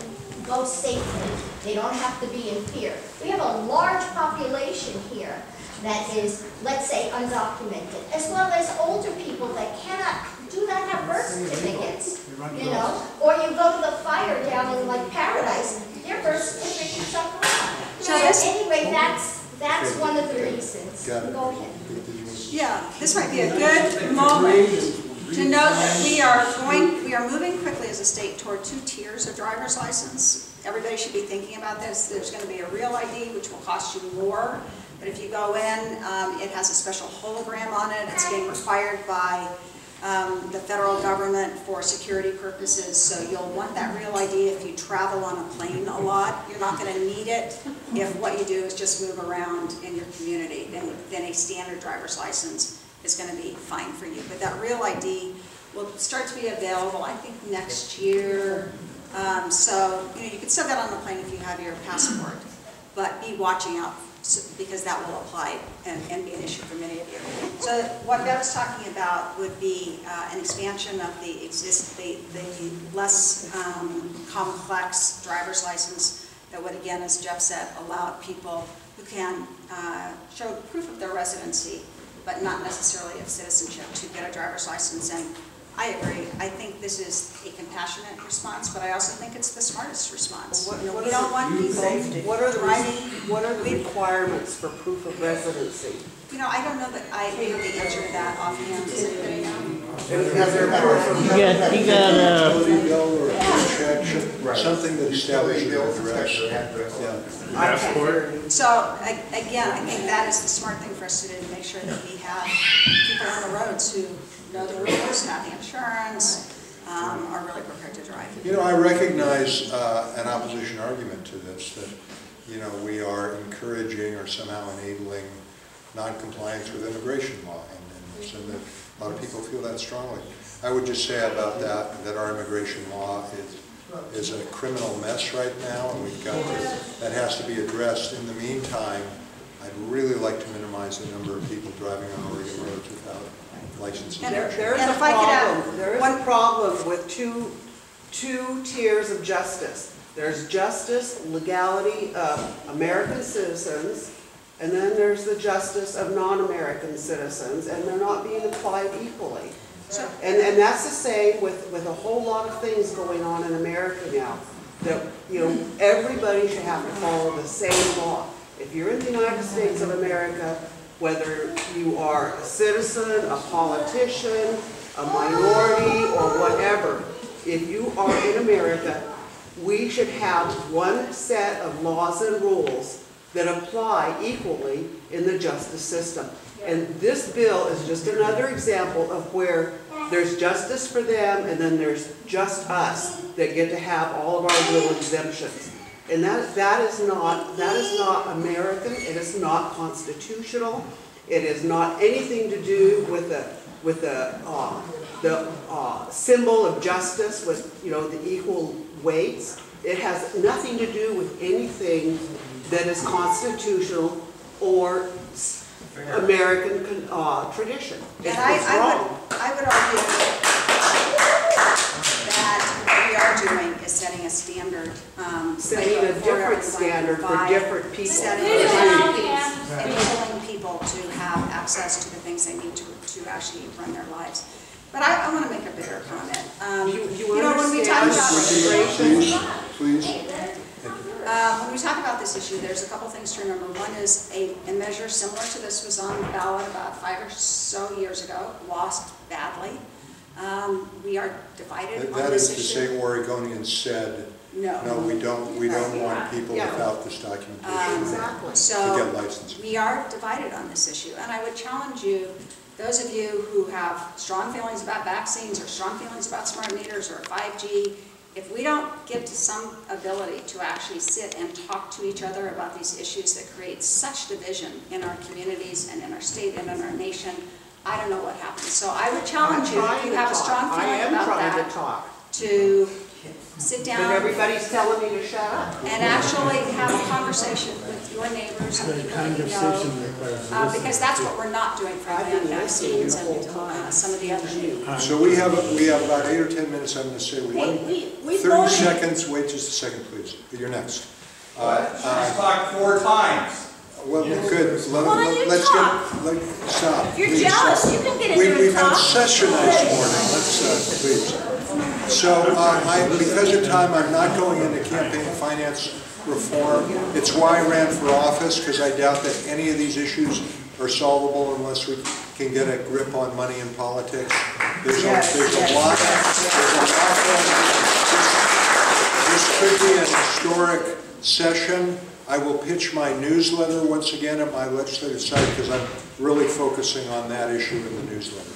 go safely. They don't have to be in fear. We have a large population here that is, let's say, undocumented, as well as older people that cannot, do not have birth certificates, you know? Or you go to the fire down in like Paradise, their birth certificate is up around. So this- Anyway, that's, that's one of the reasons. Got it. Go ahead. Yeah, this might be a good moment to note that we are going, we are moving quickly as a state toward two tiers of driver's license. Everybody should be thinking about this. There's going to be a real ID, which will cost you more. But if you go in, um, it has a special hologram on it. It's being required by um, the federal government for security purposes. So you'll want that real ID if you travel on a plane a lot. You're not going to need it if what you do is just move around in your community. Then, then a standard driver's license is going to be fine for you. But that real ID will start to be available, I think, next year. Um, So, you know, you can still get on the plane if you have your passport, but be watching out s- because that will apply and, and be an issue for many of you. So what Bev is talking about would be uh, an expansion of the exist, the, the less um, complex driver's license that would, again, as Jeff said, allow people who can uh, show proof of their residency, but not necessarily of citizenship, to get a driver's license. And I agree, I think this is a compassionate response, but I also think it's the smartest response. What- You know, what We are don't the- want people Safety. What are the, driving what are the requirements for proof of residency? You know, I don't know that I know the answer to that offhand. Is there proof of You got, you got, uh, bill or a check, something that establishes your address. Yeah. So, a- again, I think that is the smart thing for us to do, to make sure that we have people on the roads who know the rules, have the insurance, um, are really prepared to drive. You know, I recognize uh, an opposition argument to this, that, you know, we are encouraging or somehow enabling noncompliance with immigration law, and and a lot of people feel that strongly. I would just say about that, that our immigration law is, is a criminal mess right now, and we've got, to- that has to be addressed. In the meantime, I'd really like to minimize the number of people driving on Oregon roads without license and There, there is And a if I add problem, there is one- problem with two, two tiers of justice. There's justice, legality of American citizens, and then there's the justice of non-American citizens, and they're not being applied equally. And, and that's the same with, with a whole lot of things going on in America now. That, you know, everybody should have to follow the same law. If you're in the United States of America, whether you are a citizen, a politician, a minority, or whatever, if you are in America, we should have one set of laws and rules that apply equally in the justice system. And this bill is just another example of where there's justice for them and then there's just us that get to have all of our little exemptions. And that, that is not, that is not American, it is not constitutional, it is not anything to do with the, with the, uh, the, uh, symbol of justice with, you know, the equal weights. It has nothing to do with anything that is constitutional or American, uh, tradition. It's And I, I would, I would argue that what we are doing is setting a standard. um, Setting a different everyone standard for by different people. Setting Who's standards, enabling people to have access to the things they need to, to actually run their lives. But I, I want to make a bigger comment. Um, You- you You know, when we talk about. Please, please. Uh, When we talk about this issue, there's a couple things to remember. One is a, a measure similar to this was on the ballot about five or so years ago, lost badly. Um, We are divided on That this is to issue. say Oregonians said, No. no, we don't, we don't Right. want people Yeah. without this documentation Um, to So, get licensed. we are divided on this issue, and I would challenge you, those of you who have strong feelings about vaccines, or strong feelings about smart meters, or 5G, if we don't get to some ability to actually sit and talk to each other about these issues that create such division in our communities and in our state and in our nation, I don't know what happens. So I would challenge you, if you to have a talk. strong I feeling am about trying that, to talk. to sit down. But everybody's telling me to shut up. and actually have a conversation with your neighbors and people that you know. Uh, because that's what we're not doing frankly on vaccines and uh, some of the other new. So we have, we have about eight or 10 minutes, I'm going to say, We- one, we- we 30 voted- seconds, wait just a second, please. You're next. Uh, uh, talked four times. Well, good. Let- then you Let's talk. get, let, stop. You're please, jealous, you can get in we, We've had such a nice morning, let's, uh, please. So, uh, I, because of time, I'm not going into campaign finance reform. It's why I ran for office, because I doubt that any of these issues are solvable unless we can get a grip on money in politics. There's a, Yes, there's a lot, there's a lot going on. This could be an historic session. I will pitch my newsletter once again at my legislative site because I'm really focusing on that issue in the newsletter.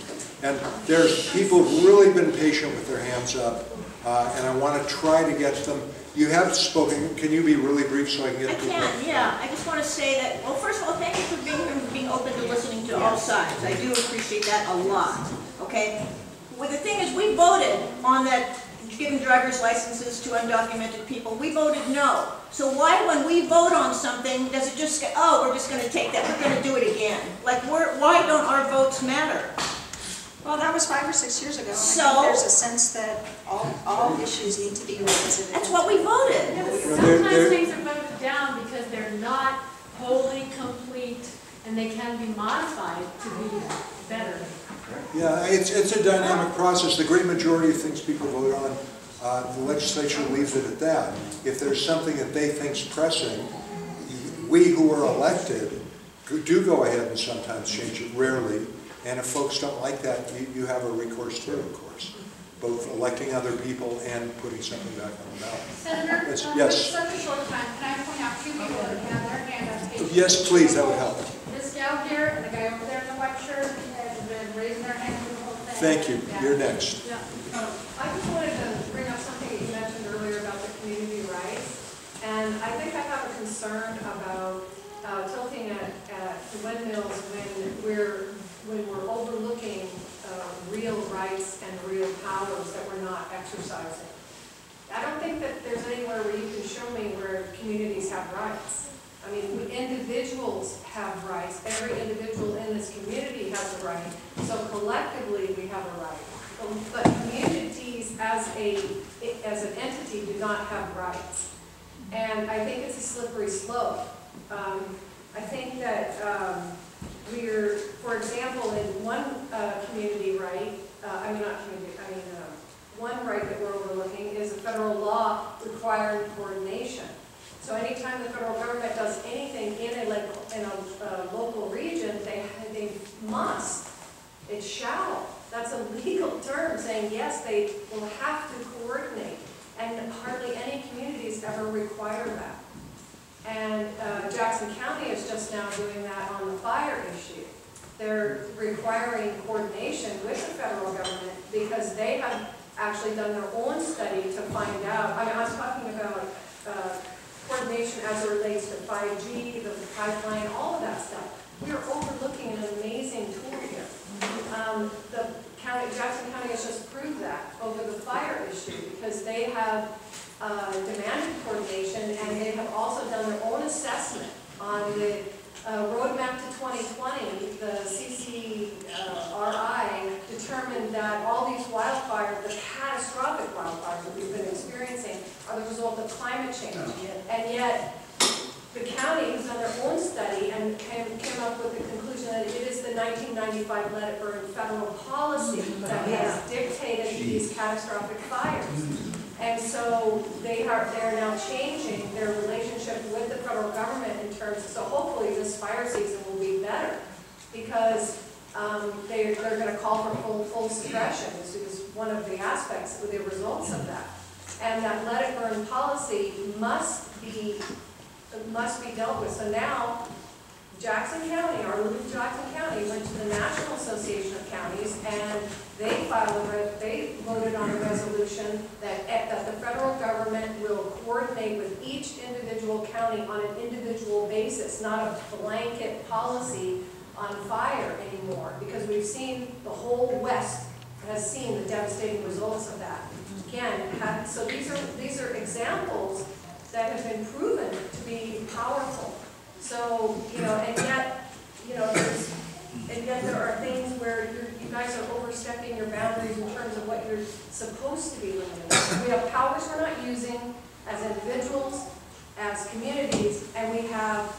And there's people who've really been patient with their hands up, uh, and I want to try to get them. You have spoken, can you be really brief so I can get I can, yeah. I just want to say that, well, first of all, thank you for being here and being open to listening to all sides. I do appreciate that a lot, okay? Well, the thing is, we voted on that, giving driver's licenses to undocumented people. We voted no. So why, when we vote on something, does it just go, oh, we're just going to take that, we're going to do it again? Like, we're, why don't our votes matter? Well, that was five or six years ago, and I So- think there's a sense that all, all issues need to be revisited. That's what we voted. Yeah, but Well, they're- Sometimes they're- things are voted down because they're not wholly complete and they can be modified to be better. Yeah, it's, it's a dynamic process. The great majority of things people vote on, uh, the legislature leaves it at that. If there's something that they think's pressing, we who are elected do go ahead and sometimes change it, rarely. And if folks don't like that, you, you have a recourse too, of course. Both electing other people and putting something back on the ballot. Senator, Yes, um, yes. such a short time, can I point out two people that have their hand up? Yes, please, that would help. This gal here and the guy over there in the white shirt have been raising their hand through the whole thing. Thank you. Yeah. You're next. Yeah. Um, I just wanted to bring up something that you mentioned earlier about the community rights. And I think I have a concern about uh, tilting at, at the windmills when we're, when we're overlooking uh, real rights and real powers that we're not exercising. I don't think that there's anywhere where you can show me where communities have rights. I mean, we individuals have rights, every individual in this community has a right, so collectively, we have a right. But communities as a, as an entity do not have rights. And I think it's a slippery slope. Um, I think that, um, we're, for example, in one, uh, community right, uh, I mean, not community, I mean, uh, one right that we're overlooking is a federal law requiring coordination. So anytime the federal government does anything in a, like, in a, local region, they, they must, it shall. That's a legal term saying, yes, they will have to coordinate. And hardly any communities ever require that. And uh, Jackson County is just now doing that on the fire issue. They're requiring coordination with the federal government because they have actually done their own study to find out. I mean, I'm talking about uh, coordination as it relates to 5G, the pipeline, all of that stuff. We are overlooking an amazing tool here. Um, The county, Jackson County has just proved that over the fire issue because they have uh, demanded coordination and they have also done their own assessment on the uh, roadmap to 2020. The CCRI determined that all these wildfires, the catastrophic wildfires that we've been experiencing are the result of climate change. And yet, the county has done their own study and came, came up with the conclusion that it is the 1995 Let It Burn federal policy that has dictated these catastrophic catastrophic fires. And so they are, they're now changing their relationship with the federal government in terms, so hopefully this fire season will be better. Because um, they, they're gonna call for full, full suppression, this is one of the aspects of the results of that. And that let it burn policy must be, must be dealt with. So now, Jackson County, our little Jackson County, went to the National Association of Counties, and they filed a, they voted on a resolution that, eh, that the federal government will coordinate with each individual county on an individual basis, not a blanket policy on fire anymore, because we've seen, the whole West has seen the devastating results of that. Again, had- so these are, these are examples that have been proven to be powerful. So, you know, and yet, you know, there's, and yet there are things where you guys are overstepping your boundaries in terms of what you're supposed to be limiting. We have powers we're not using as individuals, as communities, and we have,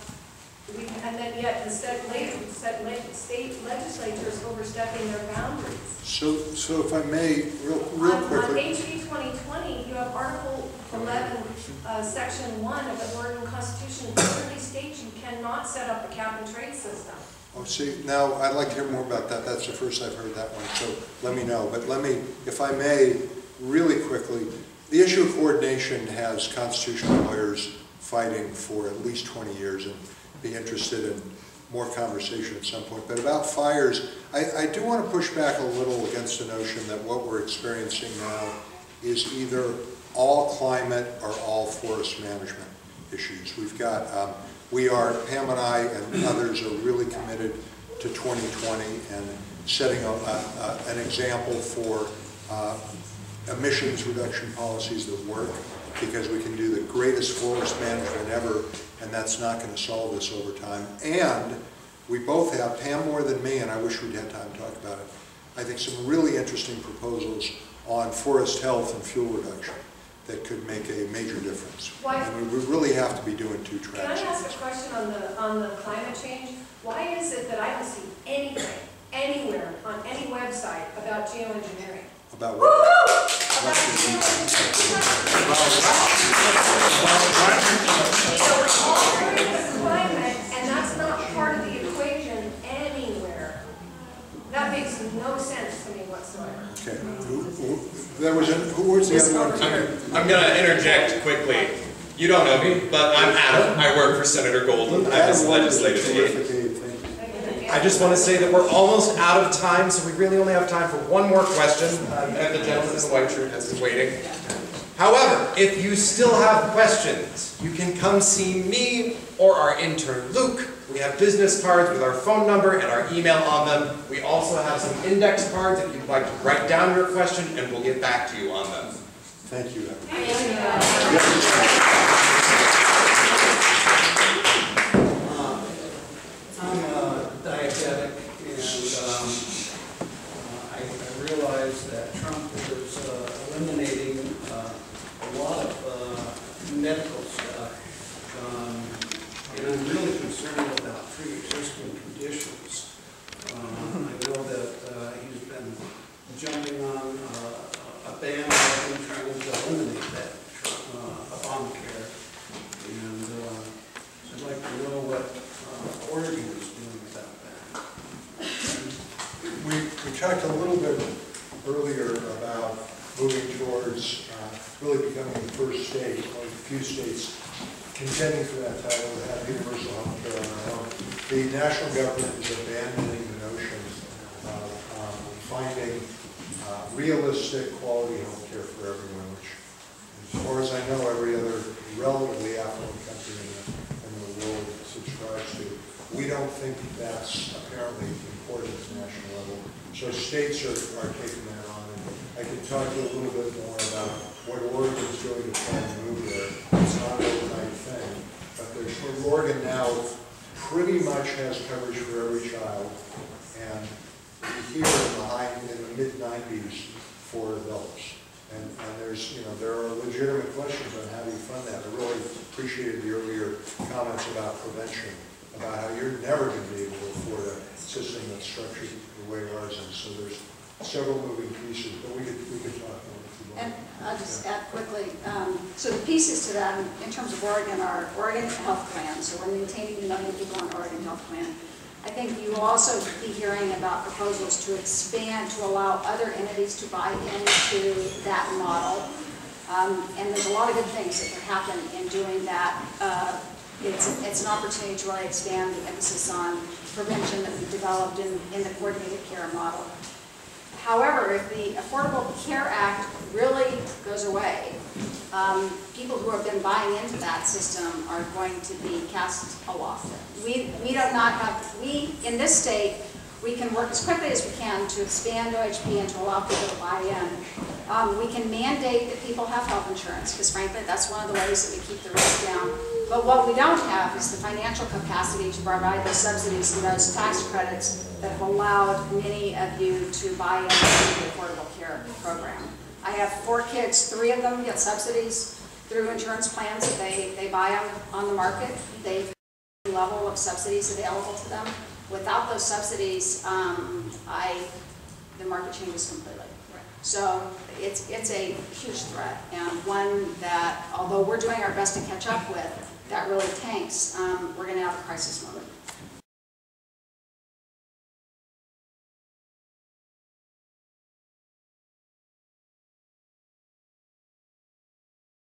we, and then yet the state, la- state leg- state legislatures overstepping their boundaries. So, so if I may, real, real On, on HB twenty twenty, you have Article eleven, uh, Section one of the Oregon Constitution clearly states you cannot set up a cap and trade system. oh, see, now, I'd like to hear more about that, that's the first I've heard that one, so let me know. But let me, if I may, really quickly, the issue of coordination has constitutional lawyers fighting for at least 20 years and be interested in more conversation at some point. But about fires, I, I do want to push back a little against the notion that what we're experiencing now is either all climate or all forest management issues. We've got, um, we are, Pam and I and others are really committed to 2020 and setting a, a, an example for uh, emissions reduction policies that work because we can do the greatest forest management ever and that's not going to solve this over time. And we both have, Pam more than me, and I wish we'd had time to talk about it, I think some really interesting proposals on forest health and fuel reduction that could make a major difference. Why- And we really have to be doing two tracks. Can I ask a question on the, on the climate change? Why is it that I don't see anything, anywhere, on any website about geoengineering? About what? About. So we're all worried climate, and that's not part of the equation anywhere. That makes no sense to me whatsoever. Okay. Who- who- There was, a- who was the other one? I'm going to interject quickly. You don't know me, but I'm Adam. I work for Senator Golden. I'm his legislative aide. Terrific aide, thank you. I just want to say that we're almost out of time, so we really only have time for one more question. Uh, And the gentleman in the white shirt has been waiting. However, if you still have questions, you can come see me or our intern Luke. We have business cards with our phone number and our email on them. We also have some index cards if you'd like to write down your question, and we'll get back to you on them. Thank you. I'm uh, diabetic, and um, uh, I I realize that Trump is uh, eliminating uh, a lot of medical stuff. Um, And I'm really concerned about pre-existing conditions. Uh, I know that uh, he's been jumping on uh, a bandwagon trying to eliminate that, uh, Obamacare. And uh, I'd like to know what uh, Oregon is doing about that. We, we talked a little bit earlier about moving towards uh, really becoming the first state, one of the few states contending for that title to have universal health care on our own. The national government is abandoning the notion of um, finding uh, realistic quality health care for everyone, which as far as I know, every other relatively affluent country in the, in the world subscribes to. We don't think that's apparently important at the national level. So states are, are taking that on. And I can talk to you a little bit more about what Oregon's doing to try and move there. It's not an overnight thing, but there's, Oregon now pretty much has coverage for every child. And here in the high, in the mid-nineties for adults. And, and there's, you know, there are legitimate questions on how do you fund that. I really appreciated the earlier comments about prevention, about how you're never going to be able to afford a system that's structured the way ours is. So there's several moving pieces, but we could, we could talk more. And I'll just add quickly, um, so the pieces to that in- in terms of Oregon are Oregon Health Plan, so we're maintaining the million people on Oregon Health Plan. I think you will also be hearing about proposals to expand, to allow other entities to buy into that model. Um, And there's a lot of good things that can happen in doing that. Uh, It's, it's an opportunity to really expand the emphasis on prevention that we've developed in, in the coordinated care model. However, if the Affordable Care Act really goes away, um, people who have been buying into that system are going to be cast aloft. We, we do not have, we, in this state, we can work as quickly as we can to expand OHP and to allow people to buy in. Um, we can mandate that people have health insurance, because frankly, that's one of the ways that we keep the risk down. But what we don't have is the financial capacity to provide those subsidies and those tax credits that have allowed many of you to buy into the Affordable Care Program. I have four kids, three of them get subsidies through insurance plans they, they buy on, on the market. They've level of subsidies available to them. Without those subsidies, um, I, the market changes completely. So it's, it's a huge threat and one that, although we're doing our best to catch up with, that really tanks, um, we're gonna have a crisis moment.